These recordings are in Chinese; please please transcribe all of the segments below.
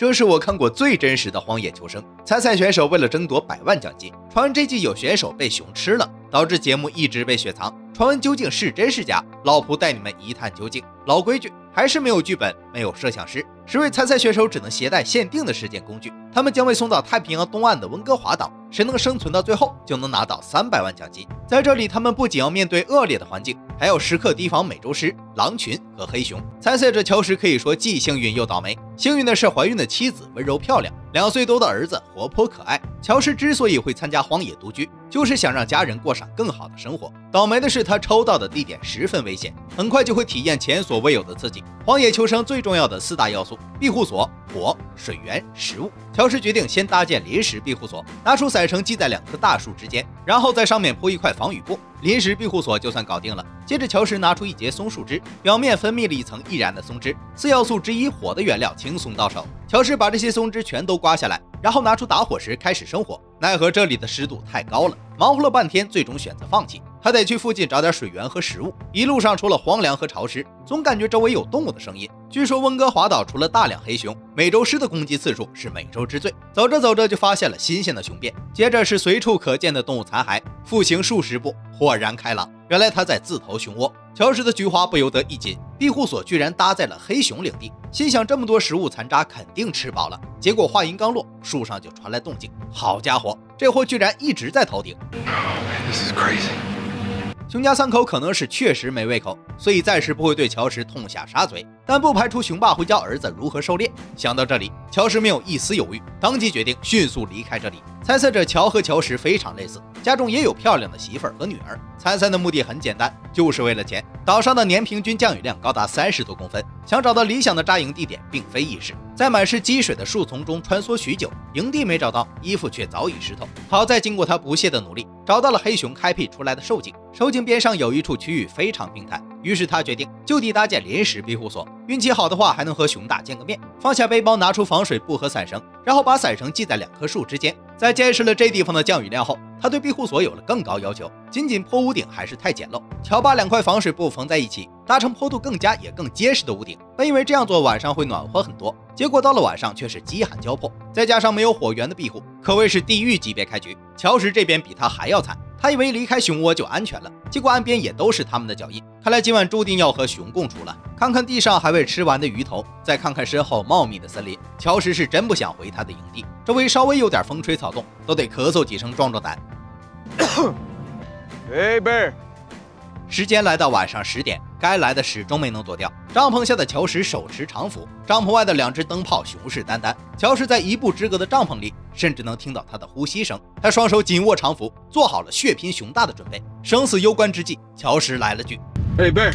这是我看过最真实的荒野求生。参赛选手为了争夺百万奖金，传闻这季有选手被熊吃了，导致节目一直被雪藏。传闻究竟是真是假？老蒲带你们一探究竟。老规矩，还是没有剧本，没有摄像师，十位参赛选手只能携带限定的事件工具。他们将被送到太平洋东岸的温哥华岛，谁能生存到最后，就能拿到三百万奖金。在这里，他们不仅要面对恶劣的环境，还要时刻提防美洲狮、狼群和黑熊。参赛者乔石可以说既幸运又倒霉。幸运的是，怀孕的妻子温柔漂亮，两岁多的儿子活泼可爱。乔石之所以会参加荒野独居，就是想让家人过上更好的生活。倒霉的是，他抽到的地点十分危险，很快就会体验前所未有的刺激。荒野求生最重要的四大要素：庇护所、火、水源、食物。乔什决定先搭建临时庇护所，拿出伞绳系在两棵大树之间，然后在上面铺一块防雨布，临时庇护所就算搞定了。接着，乔什拿出一截松树枝，表面分泌了一层易燃的松脂，四要素之一火的原料轻松到手。乔什把这些松枝全都刮下来，然后拿出打火石开始生火。奈何这里的湿度太高了，忙活了半天，最终选择放弃。他得去附近找点水源和食物。一路上除了荒凉和潮湿，总感觉周围有动物的声音。据说温哥华岛除了大量黑熊，美洲狮的攻击次数是美洲之最。走着走着就发现了新鲜的熊便，接着是随处可见的动物残骸。复行数十步，豁然开朗，原来他在自投熊窝。乔石的菊花不由得一紧，庇护所居然搭在了黑熊领地，心想这么多食物残渣肯定吃饱了。结果话音刚落，树上就传来动静。好家伙，这货居然一直在头顶！熊家三口可能是确实没胃口，所以暂时不会对乔石痛下杀嘴，但不排除熊爸会教儿子如何狩猎。想到这里，乔石没有一丝犹豫，当即决定迅速离开这里。参赛者乔和乔石非常类似，家中也有漂亮的媳妇儿和女儿。参赛的目的很简单，就是为了钱。岛上的年平均降雨量高达三十多公分，想找到理想的扎营地点并非易事。在满是积水的树丛中穿梭许久，营地没找到，衣服却早已湿透。好在经过他不懈的努力，找到了黑熊开辟出来的兽井。兽井边上有一处区域非常平坦，于是他决定就地搭建临时庇护所。运气好的话，还能和熊大见个面。放下背包，拿出防水布和伞绳，然后把伞绳系在两棵树之间。在见识了这地方的降雨量后，他对庇护所有了更高要求。仅仅坡屋顶还是太简陋，乔把两块防水布缝在一起，搭成坡度更加也更结实的屋顶。本以为这样做晚上会暖和很多，结果到了晚上却是饥寒交迫，再加上没有火源的庇护，可谓是地狱级别开局。乔石这边比他还要惨。他以为离开熊窝就安全了，结果岸边也都是他们的脚印。看来今晚注定要和熊共处了。看看地上还未吃完的鱼头，再看看身后茂密的森林，乔石是真不想回他的营地。周围稍微有点风吹草动，都得咳嗽几声壮壮胆。Hey bear。时间来到晚上十点，该来的始终没能躲掉。帐篷下的乔石手持长斧，帐篷外的两只灯泡雄视眈眈。乔石在一步之隔的帐篷里。甚至能听到他的呼吸声。他双手紧握长斧，做好了血拼熊大的准备。生死攸关之际，乔石来了句：“贝贝。”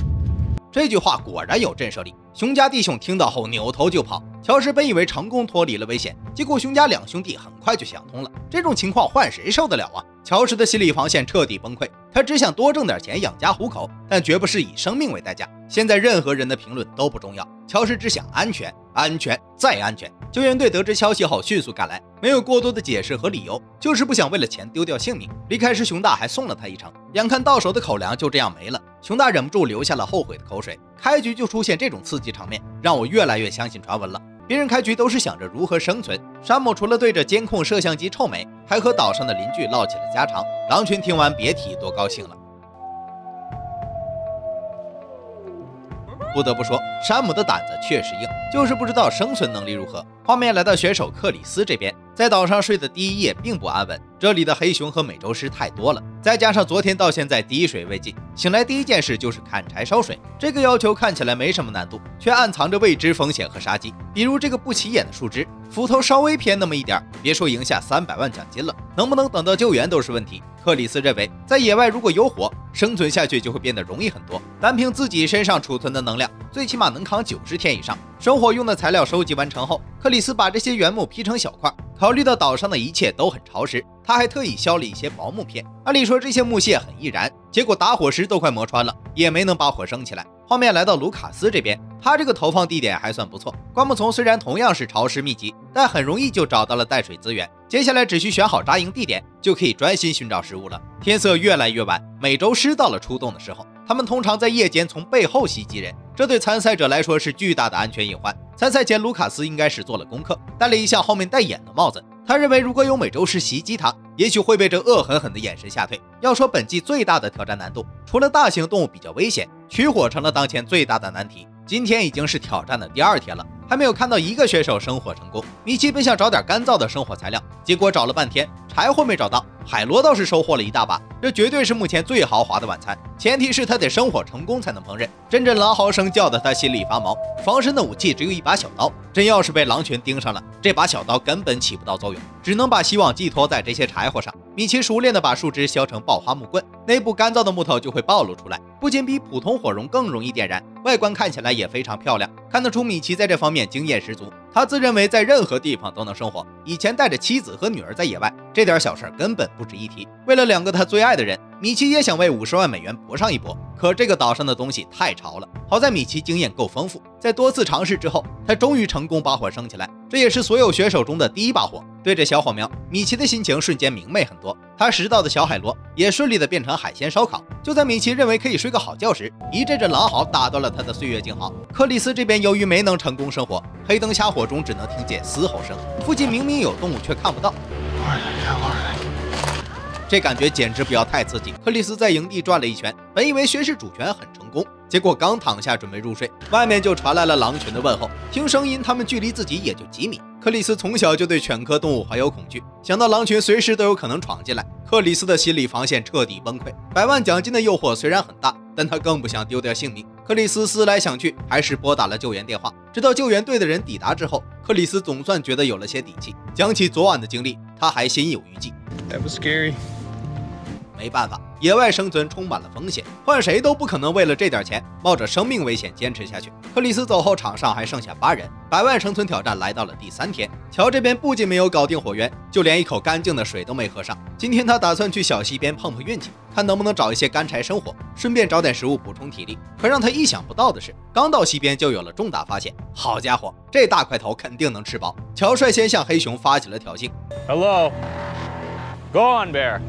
这句话果然有震慑力。熊家弟兄听到后扭头就跑。乔什本以为成功脱离了危险，结果熊家两兄弟很快就想通了。这种情况换谁受得了啊？乔什的心理防线彻底崩溃。他只想多挣点钱养家糊口，但绝不是以生命为代价。现在任何人的评论都不重要，乔什只想安全，安全再安全。救援队得知消息后迅速赶来，没有过多的解释和理由，就是不想为了钱丢掉性命。离开时，熊大还送了他一程。眼看到手的口粮就这样没了，熊大忍不住流下了后悔的口水。开局就出现这种刺激场面，让我越来越相信传闻了。别人开局都是想着如何生存，山姆除了对着监控摄像机臭美，还和岛上的邻居唠起了家常。狼群听完别提多高兴了。不得不说，山姆的胆子确实硬，就是不知道生存能力如何。画面来到选手克里斯这边，在岛上睡的第一夜并不安稳，这里的黑熊和美洲狮太多了，再加上昨天到现在滴水未进，醒来第一件事就是砍柴烧水。这个要求看起来没什么难度，却暗藏着未知风险和杀机。比如这个不起眼的树枝，斧头稍微偏那么一点，别说赢下三百万奖金了，能不能等到救援都是问题。克里斯认为，在野外如果有火，生存下去就会变得容易很多。单凭自己身上储存的能量，最起码能扛九十天以上。生火用的材料收集完成后，克里斯把这些原木劈成小块。考虑到岛上的一切都很潮湿，他还特意削了一些薄木片。按理说这些木屑很易燃，结果打火石都快磨穿了，也没能把火升起来。画面来到卢卡斯这边，他这个投放地点还算不错。灌木丛虽然同样是潮湿密集，但很容易就找到了淡水资源。接下来只需选好扎营地点，就可以专心寻找食物了。天色越来越晚，美洲狮到了出动的时候。他们通常在夜间从背后袭击人，这对参赛者来说是巨大的安全隐患。参赛前，卢卡斯应该是做了功课，戴了一下后面带眼的帽子。他认为，如果有美洲狮袭击他，也许会被这恶狠狠的眼神吓退。要说本季最大的挑战难度，除了大型动物比较危险，取火成了当前最大的难题。今天已经是挑战的第二天了。还没有看到一个选手生火成功。米奇本想找点干燥的生火材料，结果找了半天柴火没找到。海螺倒是收获了一大把，这绝对是目前最豪华的晚餐。前提是他得生火成功才能烹饪。阵阵狼嚎声叫得他心里发毛。防身的武器只有一把小刀，真要是被狼群盯上了，这把小刀根本起不到作用，只能把希望寄托在这些柴火上。米奇熟练地把树枝削成爆花木棍，内部干燥的木头就会暴露出来，不仅比普通火绒更容易点燃，外观看起来也非常漂亮。看得出米奇在这方面面经验十足。他自认为在任何地方都能生活，以前带着妻子和女儿在野外，这点小事根本不值一提。为了两个他最爱的人，米奇也想为五十万美元搏上一搏。可这个岛上的东西太潮了，好在米奇经验够丰富，在多次尝试之后，他终于成功把火升起来。这也是所有选手中的第一把火。对着小火苗，米奇的心情瞬间明媚很多。他拾到的小海螺也顺利的变成海鲜烧烤。就在米奇认为可以睡个好觉时，一阵阵狼嚎打断了他的岁月静好。克里斯这边由于没能成功生火，黑灯瞎火中只能听见嘶吼声。附近明明有动物，却看不到。这感觉简直不要太刺激。克里斯在营地转了一圈，本以为宣誓主权很成功，结果刚躺下准备入睡，外面就传来了狼群的问候。听声音，他们距离自己也就几米。克里斯从小就对犬科动物怀有恐惧，想到狼群随时都有可能闯进来，克里斯的心理防线彻底崩溃。百万奖金的诱惑虽然很大，但他更不想丢掉性命。克里斯思来想去，还是拨打了救援电话。直到救援队的人抵达之后，克里斯总算觉得有了些底气。讲起昨晚的经历，他还心有余悸。That was scary. 没办法，野外生存充满了风险，换谁都不可能为了这点钱冒着生命危险坚持下去。克里斯走后，场上还剩下八人，百万生存挑战来到了第三天。乔这边不仅没有搞定火源，就连一口干净的水都没喝上。今天他打算去小溪边碰碰运气，看能不能找一些干柴生火，顺便找点食物补充体力。可让他意想不到的是，刚到溪边就有了重大发现。好家伙，这大块头肯定能吃饱。乔率先向黑熊发起了挑衅：“Hello, go on, bear。”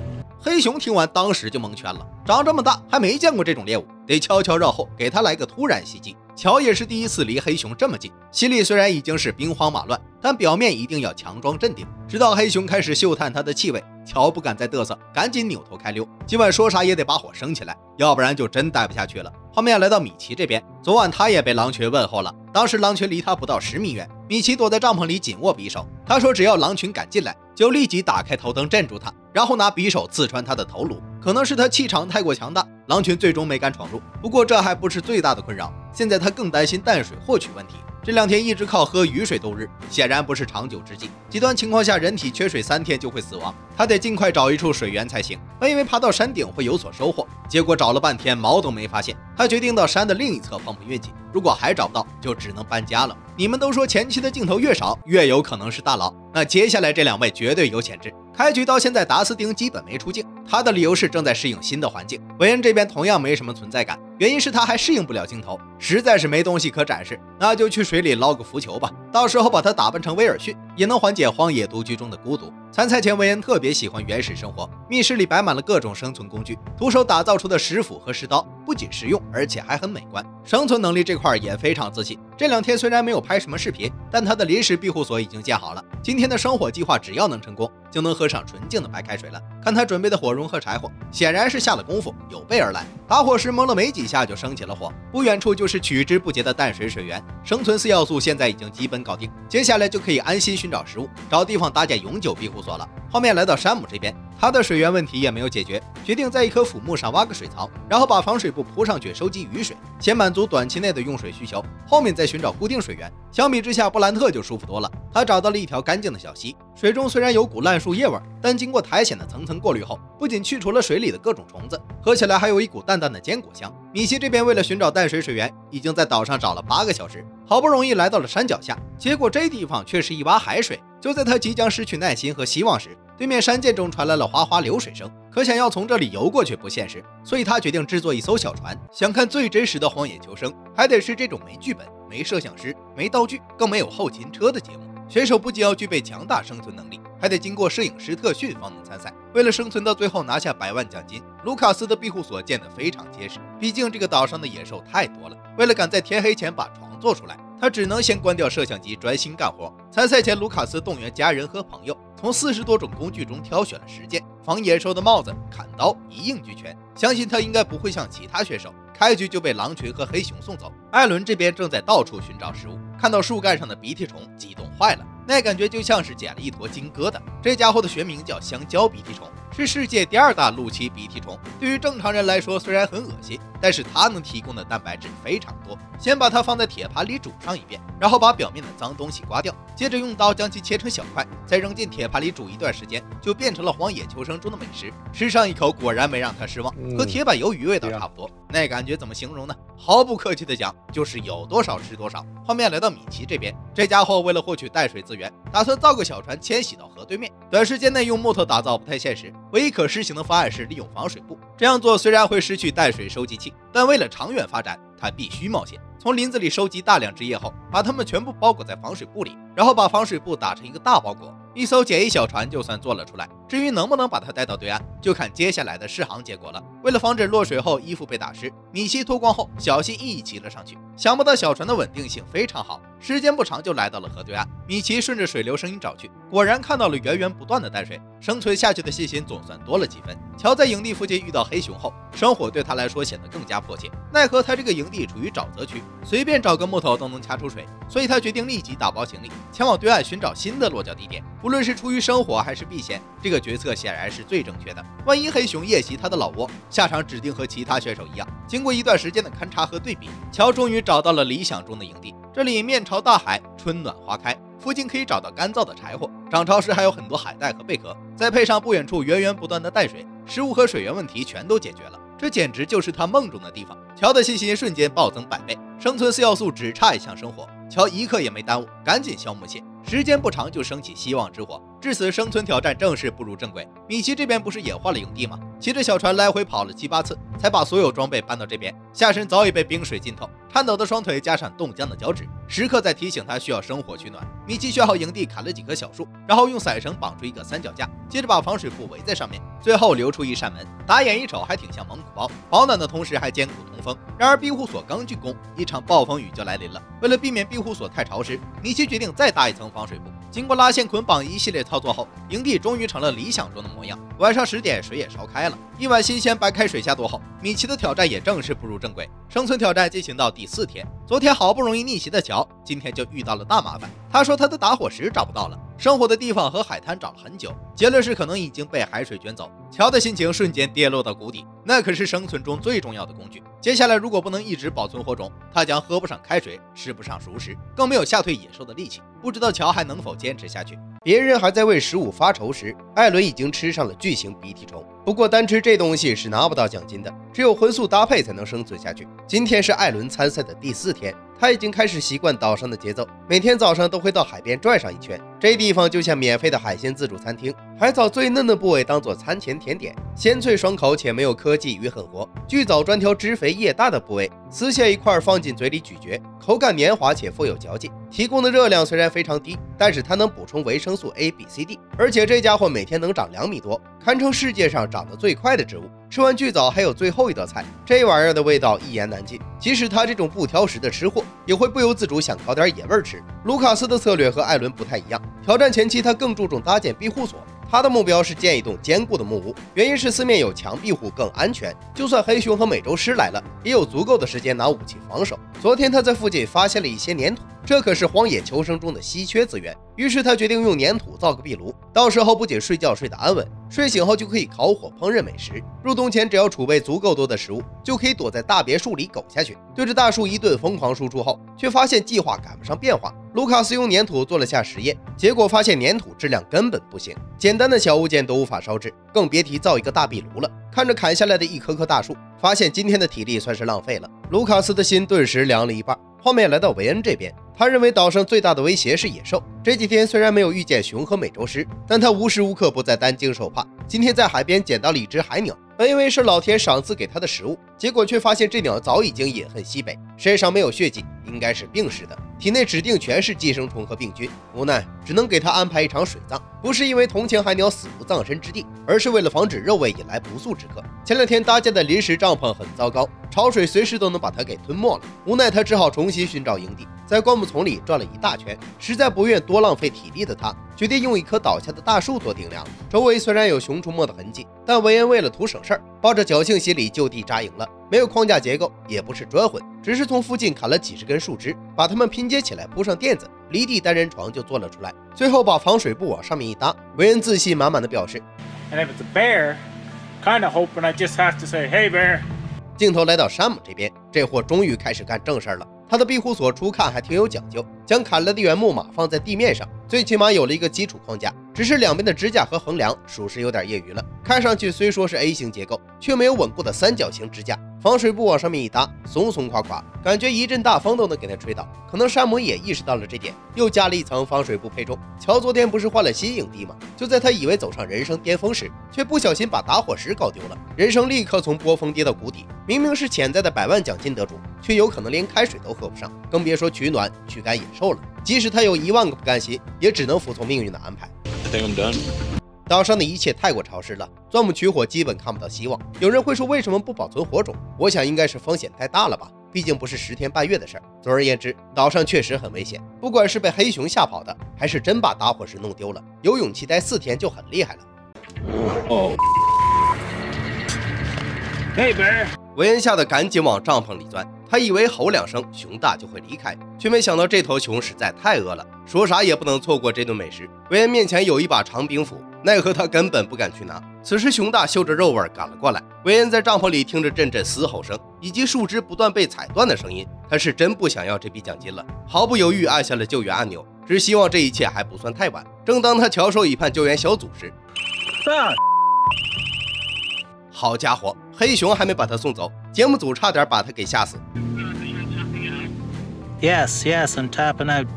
黑熊听完，当时就蒙圈了。长这么大还没见过这种猎物，得悄悄绕后，给他来个突然袭击。乔也是第一次离黑熊这么近，心里虽然已经是兵荒马乱，但表面一定要强装镇定。直到黑熊开始嗅探他的气味，乔不敢再嘚瑟，赶紧扭头开溜。今晚说啥也得把火升起来，要不然就真待不下去了。画面来到米奇这边，昨晚他也被狼群问候了，当时狼群离他不到十米远，米奇躲在帐篷里紧握匕首。他说只要狼群敢进来，就立即打开头灯镇住他。然后拿匕首刺穿他的头颅，可能是他气场太过强大，狼群最终没敢闯入。不过这还不是最大的困扰，现在他更担心淡水获取问题。这两天一直靠喝雨水度日，显然不是长久之计。极端情况下，人体缺水三天就会死亡。他得尽快找一处水源才行。本以为爬到山顶会有所收获，结果找了半天毛都没发现。他决定到山的另一侧碰碰运气。如果还找不到，就只能搬家了。你们都说前期的镜头越少，越有可能是大佬，那接下来这两位绝对有潜质。开局到现在，达斯汀基本没出镜，他的理由是正在适应新的环境。韦恩这边同样没什么存在感，原因是他还适应不了镜头，实在是没东西可展示，那就去水里捞个浮球吧，到时候把他打扮成威尔逊，也能缓解荒野独居中的孤独。参赛前，韦恩特别喜欢原始生活，密室里摆满了各种生存工具，徒手打造出的石斧和石刀不仅实用，而且还很美观。生存能力这块也非常自信。这两天虽然没有拍什么视频，但他的临时庇护所已经建好了。今天的生火计划只要能成功，就能喝上纯净的白开水了。看他准备的火绒和柴火，显然是下了功夫，有备而来。打火时蒙了没几下就升起了火，不远处就是取之不竭的淡水水源。生存四要素现在已经基本搞定，接下来就可以安心寻找食物，找地方搭建永久庇护所了。后面来到山姆这边。他的水源问题也没有解决，决定在一棵腐木上挖个水槽，然后把防水布铺上去收集雨水，先满足短期内的用水需求，后面再寻找固定水源。相比之下，布兰特就舒服多了。他找到了一条干净的小溪，水中虽然有股烂树叶味，但经过苔藓的层层过滤后，不仅去除了水里的各种虫子，喝起来还有一股淡淡的坚果香。米奇这边为了寻找淡水水源，已经在岛上找了八个小时，好不容易来到了山脚下，结果这地方却是一洼海海水。就在他即将失去耐心和希望时，对面山涧中传来了哗哗流水声，可想要从这里游过去不现实，所以他决定制作一艘小船。想看最真实的荒野求生，还得是这种没剧本、没摄像师、没道具、更没有后勤车的节目。选手不仅要具备强大生存能力，还得经过摄影师特训方能参赛。为了生存到最后拿下百万奖金，卢卡斯的庇护所建得非常结实。毕竟这个岛上的野兽太多了，为了赶在天黑前把床做出来，他只能先关掉摄像机，专心干活。参赛前，卢卡斯动员家人和朋友，从四十多种工具中挑选了十件防野兽的帽子、砍刀，一应俱全。相信他应该不会像其他选手。开局就被狼群和黑熊送走。艾伦这边正在到处寻找食物，看到树干上的鼻涕虫，激动坏了，那感觉就像是捡了一坨金疙瘩。这家伙的学名叫香蕉鼻涕虫，是世界第二大陆栖鼻涕虫。对于正常人来说，虽然很恶心，但是它能提供的蛋白质非常多。先把它放在铁盘里煮上一遍，然后把表面的脏东西刮掉，接着用刀将其切成小块，再扔进铁盘里煮一段时间，就变成了荒野求生中的美食。吃上一口，果然没让他失望，和铁板鱿鱼味道差不多。那感觉怎么形容呢？毫不客气的讲，就是有多少吃多少。画面来到米奇这边，这家伙为了获取淡水资源，打算造个小船迁徙到河对面。短时间内用木头打造不太现实，唯一可实行的方案是利用防水布。这样做虽然会失去淡水收集器，但为了长远发展，他必须冒险。从林子里收集大量枝叶后，把它们全部包裹在防水布里，然后把防水布打成一个大包裹，一艘简易小船就算做了出来。至于能不能把它带到对岸，就看接下来的试航结果了。为了防止落水后衣服被打湿，米奇脱光后小心翼翼骑了上去。想不到小船的稳定性非常好，时间不长就来到了河对岸。米奇顺着水流声音找去，果然看到了源源不断的淡水，生存下去的信心总算多了几分。乔在营地附近遇到黑熊后，生火对他来说显得更加迫切。奈何他这个营地处于沼泽区。随便找个木头都能掐出水，所以他决定立即打包行李前往对岸寻找新的落脚地点。无论是出于生活还是避险，这个决策显然是最正确的。万一黑熊夜袭他的老窝，下场指定和其他选手一样。经过一段时间的勘察和对比，乔终于找到了理想中的营地。这里面朝大海，春暖花开，附近可以找到干燥的柴火，涨潮时还有很多海带和贝壳，再配上不远处源源不断的淡水，食物和水源问题全都解决了。这简直就是他梦中的地方。乔的信心瞬间暴增百倍，生存四要素只差一项生活。乔一刻也没耽误，赶紧消木屑。时间不长就升起希望之火，至此生存挑战正式步入正轨。米奇这边不是也换了营地吗？骑着小船来回跑了七八次，才把所有装备搬到这边。下身早已被冰水浸透，颤抖的双腿加上冻僵的脚趾，时刻在提醒他需要生火取暖。米奇选好营地，砍了几棵小树，然后用伞绳绑出一个三脚架，接着把防水布围在上面，最后留出一扇门。打眼一瞅，还挺像蒙古包，保暖的同时还兼顾通风。然而庇护所刚竣工，一场暴风雨就来临了。为了避免庇护所太潮湿，米奇决定再搭一层防水布。经过拉线、捆绑一系列操作后，营地终于成了理想中的模样。晚上十点，水也烧开了，一碗新鲜白开水下肚后，米奇的挑战也正式步入正轨。生存挑战进行到第四天，昨天好不容易逆袭的乔，今天就遇到了大麻烦。他说他的打火石找不到了，生火的地方和海滩找了很久，结论是可能已经被海水卷走。乔的心情瞬间跌落到谷底，那可是生存中最重要的工具。接下来如果不能一直保存火种，他将喝不上开水，吃不上熟食，更没有吓退野兽的力气。不知道乔还能否坚持下去。别人还在为食物发愁时，艾伦已经吃上了巨型鼻涕虫。不过单吃这东西是拿不到奖金的，只有荤素搭配才能生存下去。今天是艾伦参赛的第四天，他已经开始习惯岛上的节奏，每天早上都会到海边转上一圈。这地方就像免费的海鲜自助餐厅，海藻最嫩的部位当做餐前甜点，鲜脆爽口且没有科技与狠活。巨藻专挑汁肥叶大的部位，撕下一块放进嘴里咀嚼，口感绵滑且富有嚼劲。提供的热量虽然非常低，但是它能补充维生素 A、B、C、D，而且这家伙每天能长两米多，堪称世界上长得最快的植物。吃完巨藻，还有最后一道菜，这玩意儿的味道一言难尽。即使他这种不挑食的吃货，也会不由自主想搞点野味吃。卢卡斯的策略和艾伦不太一样，挑战前期他更注重搭建庇护所。他的目标是建一栋坚固的木屋，原因是四面有墙庇护更安全，就算黑熊和美洲狮来了，也有足够的时间拿武器防守。昨天他在附近发现了一些粘土，这可是荒野求生中的稀缺资源。于是他决定用粘土造个壁炉，到时候不仅睡觉睡得安稳，睡醒后就可以烤火烹饪美食。入冬前只要储备足够多的食物，就可以躲在大别墅里苟下去，对着大树一顿疯狂输出后，却发现计划赶不上变化。卢卡斯用粘土做了下实验，结果发现粘土质量根本不行，简单的小物件都无法烧制，更别提造一个大壁炉了。看着砍下来的一棵棵大树，发现今天的体力算是浪费了。卢卡斯的心顿时凉了一半。画面来到维恩这边，他认为岛上最大的威胁是野兽。这几天虽然没有遇见熊和美洲狮，但他无时无刻不在担惊受怕。今天在海边捡到了一只海鸟，本以为是老天赏赐给他的食物，结果却发现这鸟早已经饮恨西北，身上没有血迹，应该是病逝的，体内指定全是寄生虫和病菌。无奈只能给他安排一场水葬，不是因为同情海鸟死无葬身之地，而是为了防止肉味引来不速之客。前两天搭建的临时帐篷很糟糕，潮水随时都能把它给吞没了。无奈他只好重新寻找营地，在灌木丛里转了一大圈，实在不愿多浪费体力的他，决定用一棵倒下的大树做顶梁。周围虽然有熊出没的痕迹，但维恩为了图省事儿，抱着侥幸心理就地扎营了。没有框架结构，也不是砖混，只是从附近砍了几十根树枝，把它们拼接起来，铺上垫子，离地单人床就做了出来。最后把防水布往上面一搭，维恩自信满满的表示。And if it's a bear, kind of hoping I just have to say, "Hey, bear." 镜头来到山姆这边，这货终于开始干正事儿了。他的庇护所初看还挺有讲究，将砍了的原木马放在地面上，最起码有了一个基础框架。只是两边的支架和横梁，属实有点业余了。看上去虽说是 A 型结构，却没有稳固的三角形支架。防水布往上面一搭，松松垮垮，感觉一阵大风都能给它吹倒。可能山姆也意识到了这点，又加了一层防水布配重。乔昨天不是换了新营地吗？就在他以为走上人生巅峰时，却不小心把打火石搞丢了，人生立刻从波峰跌到谷底。明明是潜在的百万奖金得主，却有可能连开水都喝不上，更别说取暖、驱赶野兽了。即使他有一万个不甘心，也只能服从命运的安排。岛上的一切太过潮湿了，钻木取火基本看不到希望。有人会说，为什么不保存火种？我想应该是风险太大了吧，毕竟不是十天半月的事儿。总而言之，岛上确实很危险，不管是被黑熊吓跑的，还是真把打火石弄丢了，有勇气待四天就很厉害了。Oh. Hey, bear. 韦恩吓得赶紧往帐篷里钻，他以为吼两声熊大就会离开，却没想到这头熊实在太饿了，说啥也不能错过这顿美食。韦恩面前有一把长柄斧，奈何他根本不敢去拿。此时熊大嗅着肉味儿赶了过来，韦恩在帐篷里听着阵阵嘶吼声以及树枝不断被踩断的声音，他是真不想要这笔奖金了，毫不犹豫按下了救援按钮，只希望这一切还不算太晚。正当他翘首以盼救援小组时，Ah, 好家伙，黑熊还没把他送走，节目组差点把他给吓死。Yes, yes, I'm tapping out.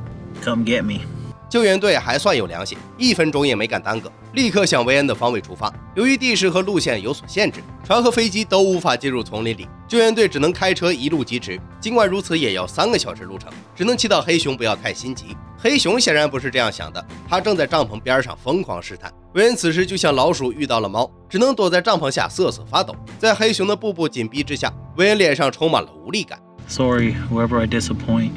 Come get me. 救援队还算有良心，一分钟也没敢耽搁，立刻向维恩的方位出发。由于地势和路线有所限制，船和飞机都无法进入丛林里，救援队只能开车一路疾驰。尽管如此，也要三个小时路程，只能祈祷黑熊不要太心急。黑熊显然不是这样想的，他正在帐篷边上疯狂试探。韦恩此时就像老鼠遇到了猫，只能躲在帐篷下瑟瑟发抖。在黑熊的步步紧逼之下，韦恩脸上充满了无力感。Sorry, whoever I disappoint.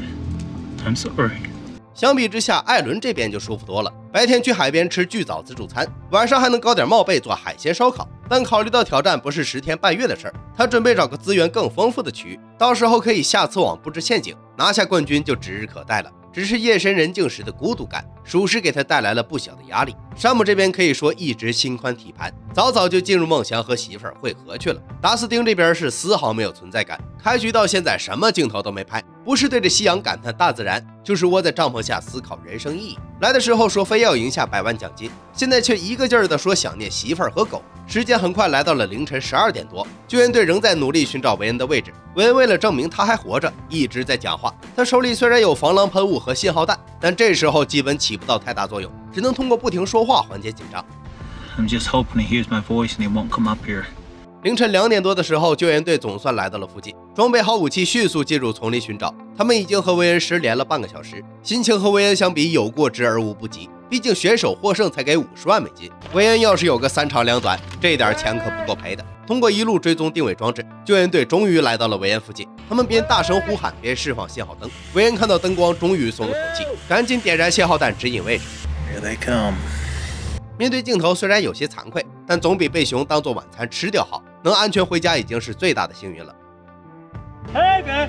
I'm sorry. 相比之下，艾伦这边就舒服多了。白天去海边吃巨藻自助餐，晚上还能搞点帽贝做海鲜烧烤。但考虑到挑战不是十天半月的事儿，他准备找个资源更丰富的区域，到时候可以下次网布置陷阱，拿下冠军就指日可待了。只是夜深人静时的孤独感，属实给他带来了不小的压力。山姆这边可以说一直心宽体盘，早早就进入梦乡和媳妇儿会合去了。达斯汀这边是丝毫没有存在感，开局到现在什么镜头都没拍，不是对着夕阳感叹大自然，就是窝在帐篷下思考人生意义。来的时候说非要赢下百万奖金，现在却一个劲儿的说想念媳妇儿和狗。时间很快来到了凌晨十二点多，救援队仍在努力寻找韦恩的位置。韦恩为了证明他还活着，一直在讲话。他手里虽然有防狼喷雾和信号弹，但这时候基本起不到太大作用，只能通过不停说话缓解紧张。I'm just hoping he hears my voice and he won't come up here. 凌晨两点多的时候，救援队总算来到了附近，装备好武器，迅速进入丛林寻找。他们已经和维恩失联了半个小时，心情和维恩相比有过之而无不及。毕竟选手获胜才给五十万美金，韦恩要是有个三长两短，这点钱可不够赔的。通过一路追踪定位装置，救援队终于来到了韦恩附近。他们边大声呼喊边释放信号灯。韦恩看到灯光，终于松了口气，赶紧点燃信号弹指引位置。Here they come. 面对镜头，虽然有些惭愧，但总比被熊当做晚餐吃掉好。能安全回家已经是最大的幸运了。hey, bear.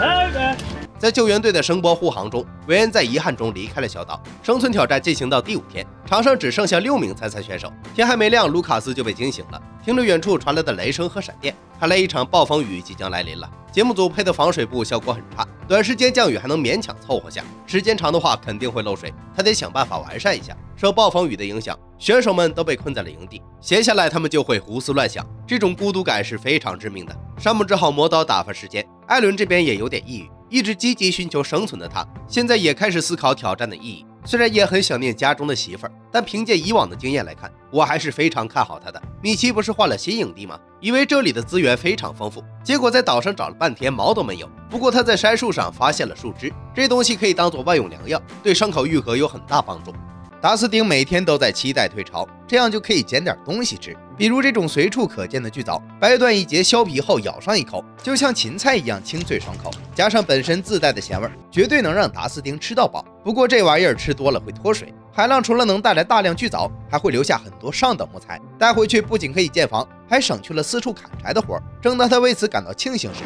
Hey, bear. 在救援队的声波护航中，韦恩在遗憾中离开了小岛。生存挑战进行到第五天，场上只剩下六名参赛选手。天还没亮，卢卡斯就被惊醒了，听着远处传来的雷声和闪电，看来一场暴风雨即将来临了。节目组配的防水布效果很差，短时间降雨还能勉强凑合下，时间长的话肯定会漏水，他得想办法完善一下。受暴风雨的影响，选手们都被困在了营地，闲下来他们就会胡思乱想，这种孤独感是非常致命的。山姆只好磨刀打发时间，艾伦这边也有点抑郁。一直积极寻求生存的他，现在也开始思考挑战的意义。虽然也很想念家中的媳妇儿，但凭借以往的经验来看，我还是非常看好他的。米奇不是换了新营地吗？以为这里的资源非常丰富，结果在岛上找了半天毛都没有。不过他在杉树上发现了树枝，这东西可以当做万用良药，对伤口愈合有很大帮助。达斯丁每天都在期待退潮，这样就可以捡点东西吃，比如这种随处可见的巨藻，掰断一节削皮后咬上一口，就像芹菜一样清脆爽口，加上本身自带的咸味，绝对能让达斯丁吃到饱。不过这玩意儿吃多了会脱水，海浪除了能带来大量巨藻，还会留下很多上等木材，带回去不仅可以建房，还省去了四处砍柴的活儿。正当他为此感到庆幸时，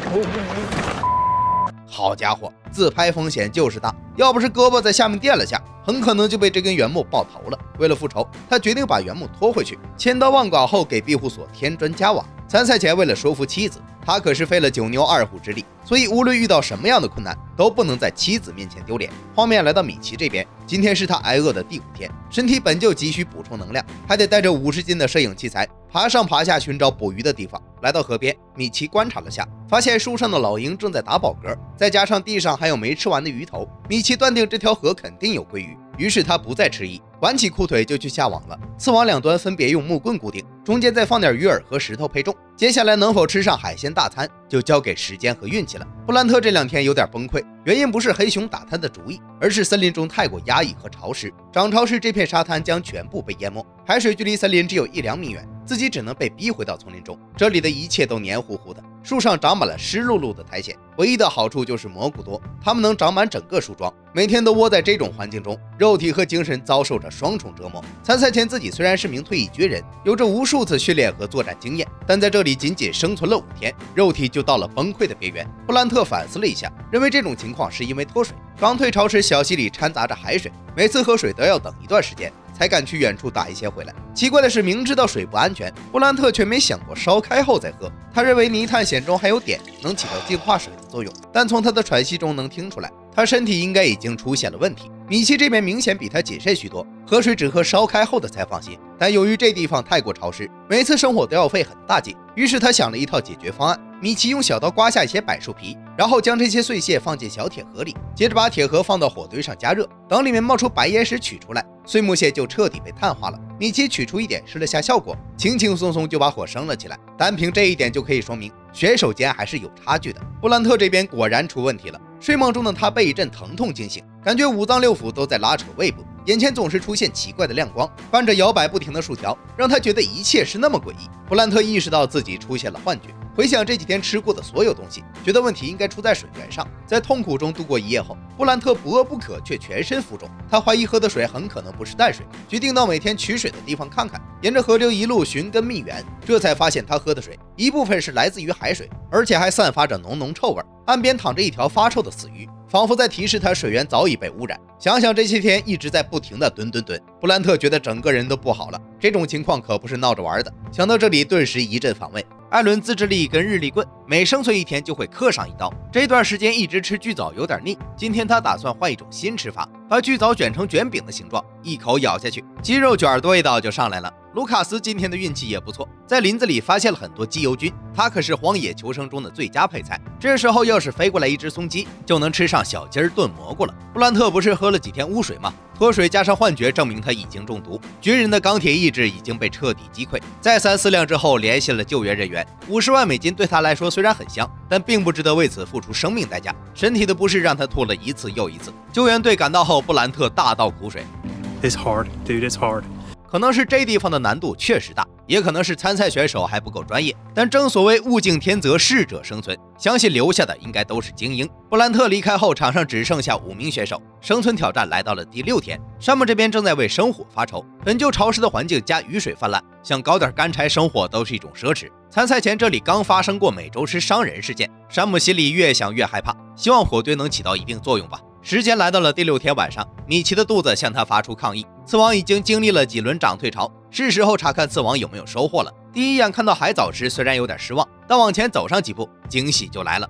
好家伙，自拍风险就是大，要不是胳膊在下面垫了下，很可能就被这根原木爆头了。为了复仇，他决定把原木拖回去，千刀万剐后给庇护所添砖加瓦。参赛前为了说服妻子，他可是费了九牛二虎之力，所以无论遇到什么样的困难，都不能在妻子面前丢脸。画面来到米奇这边，今天是他挨饿的第五天，身体本就急需补充能量，还得带着五十斤的摄影器材。爬上爬下寻找捕鱼的地方，来到河边，米奇观察了下，发现树上的老鹰正在打饱嗝，再加上地上还有没吃完的鱼头，米奇断定这条河肯定有鲑鱼。于是他不再迟疑，挽起裤腿就去下网了。刺网两端分别用木棍固定，中间再放点鱼饵和石头配重。接下来能否吃上海鲜大餐，就交给时间和运气了。布兰特这两天有点崩溃，原因不是黑熊打他的主意，而是森林中太过压抑和潮湿。涨潮时，这片沙滩将全部被淹没，海水距离森林只有一两米远。自己只能被逼回到丛林中，这里的一切都黏糊糊的，树上长满了湿漉漉的苔藓，唯一的好处就是蘑菇多，它们能长满整个树桩。每天都窝在这种环境中，肉体和精神遭受着双重折磨。参赛前自己虽然是名退役军人，有着无数次训练和作战经验，但在这里仅仅生存了五天，肉体就到了崩溃的边缘。布兰特反思了一下，认为这种情况是因为脱水。刚退潮时，小溪里掺杂着海水，每次喝水都要等一段时间。才敢去远处打一些回来。奇怪的是，明知道水不安全，布兰特却没想过烧开后再喝。他认为泥炭藓中还有碘，能起到净化水的作用。但从他的喘息中能听出来，他身体应该已经出现了问题。米奇这边明显比他谨慎许多，喝水只喝烧开后的才放心。但由于这地方太过潮湿，每次生火都要费很大劲。于是他想了一套解决方案。米奇用小刀刮下一些柏树皮，然后将这些碎屑放进小铁盒里，接着把铁盒放到火堆上加热，等里面冒出白烟时取出来。碎木屑就彻底被碳化了。米奇取出一点，试了下效果，轻轻松松就把火升了起来。单凭这一点就可以说明选手间还是有差距的。布兰特这边果然出问题了。睡梦中的他被一阵疼痛惊醒，感觉五脏六腑都在拉扯胃部，眼前总是出现奇怪的亮光，伴着摇摆不停的竖条，让他觉得一切是那么诡异。布兰特意识到自己出现了幻觉。回想这几天吃过的所有东西，觉得问题应该出在水源上。在痛苦中度过一夜后，布兰特不饿不渴，却全身浮肿。他怀疑喝的水很可能不是淡水，决定到每天取水的地方看看。沿着河流一路寻根觅源，这才发现他喝的水一部分是来自于海水，而且还散发着浓浓臭味。岸边躺着一条发臭的死鱼，仿佛在提示他水源早已被污染。想想这些天一直在不停的蹲蹲蹲，布兰特觉得整个人都不好了。这种情况可不是闹着玩的。想到这里，顿时一阵反胃。艾伦自制力跟日历棍，每生存一天就会刻上一刀。这段时间一直吃巨藻有点腻，今天他打算换一种新吃法，把巨藻卷成卷饼的形状，一口咬下去，鸡肉卷的味道就上来了。卢卡斯今天的运气也不错，在林子里发现了很多鸡油菌，它可是荒野求生中的最佳配菜。这时候要是飞过来一只松鸡，就能吃上小鸡儿炖蘑菇了。布兰特不是喝了几天污水吗？脱水加上幻觉，证明他已经中毒。军人的钢铁意志已经被彻底击溃。再三思量之后，联系了救援人员。五十万美金对他来说虽然很香，但并不值得为此付出生命代价。身体的不适让他吐了一次又一次。救援队赶到后，布兰特大倒苦水。It's hard, dude. It's hard. 可能是这地方的难度确实大，也可能是参赛选手还不够专业。但正所谓物竞天择，适者生存，相信留下的应该都是精英。布兰特离开后，场上只剩下五名选手，生存挑战来到了第六天。山姆这边正在为生火发愁，本就潮湿的环境加雨水泛滥，想搞点干柴生火都是一种奢侈。参赛前这里刚发生过美洲狮伤人事件，山姆心里越想越害怕，希望火堆能起到一定作用吧。时间来到了第六天晚上，米奇的肚子向他发出抗议。刺王已经经历了几轮涨退潮，是时候查看刺王有没有收获了。第一眼看到海藻时，虽然有点失望，但往前走上几步，惊喜就来了。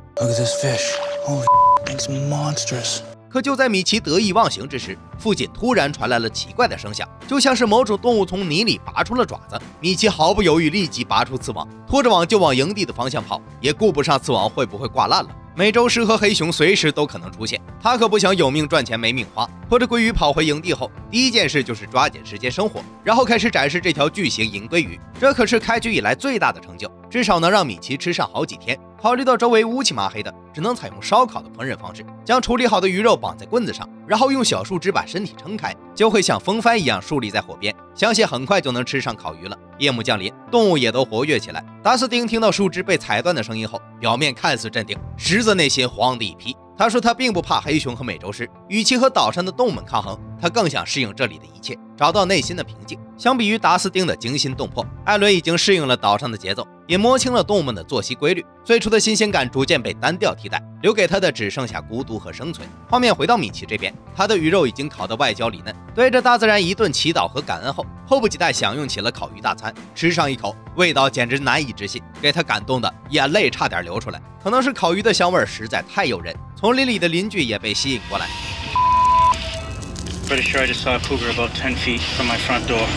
可就在米奇得意忘形之时，附近突然传来了奇怪的声响，就像是某种动物从泥里拔出了爪子。米奇毫不犹豫，立即拔出刺网，拖着网就往营地的方向跑，也顾不上刺网会不会挂烂了。美洲狮和黑熊随时都可能出现，他可不想有命赚钱没命花。拖着鲑鱼跑回营地后，第一件事就是抓紧时间生火，然后开始展示这条巨型银鲑鱼。这可是开局以来最大的成就，至少能让米奇吃上好几天。考虑到周围乌漆麻黑的，只能采用烧烤的烹饪方式，将处理好的鱼肉绑在棍子上，然后用小树枝把身体撑开，就会像风帆一样竖立在火边。相信很快就能吃上烤鱼了。夜幕降临，动物也都活跃起来。达斯丁听到树枝被踩断的声音后，表面看似镇定，实则内心慌的一批。他说他并不怕黑熊和美洲狮，与其和岛上的动物们抗衡，他更想适应这里的一切，找到内心的平静。相比于达斯汀的惊心动魄，艾伦已经适应了岛上的节奏，也摸清了动物们的作息规律。最初的新鲜感逐渐被单调替代，留给他的只剩下孤独和生存。画面回到米奇这边，他的鱼肉已经烤得外焦里嫩，对着大自然一顿祈祷和感恩后，迫不及待享用起了烤鱼大餐。吃上一口，味道简直难以置信，给他感动的眼泪差点流出来。可能是烤鱼的香味实在太诱人，丛林里的邻居也被吸引过来。Pretty sure I just saw a cougar about 10 feet from my front door.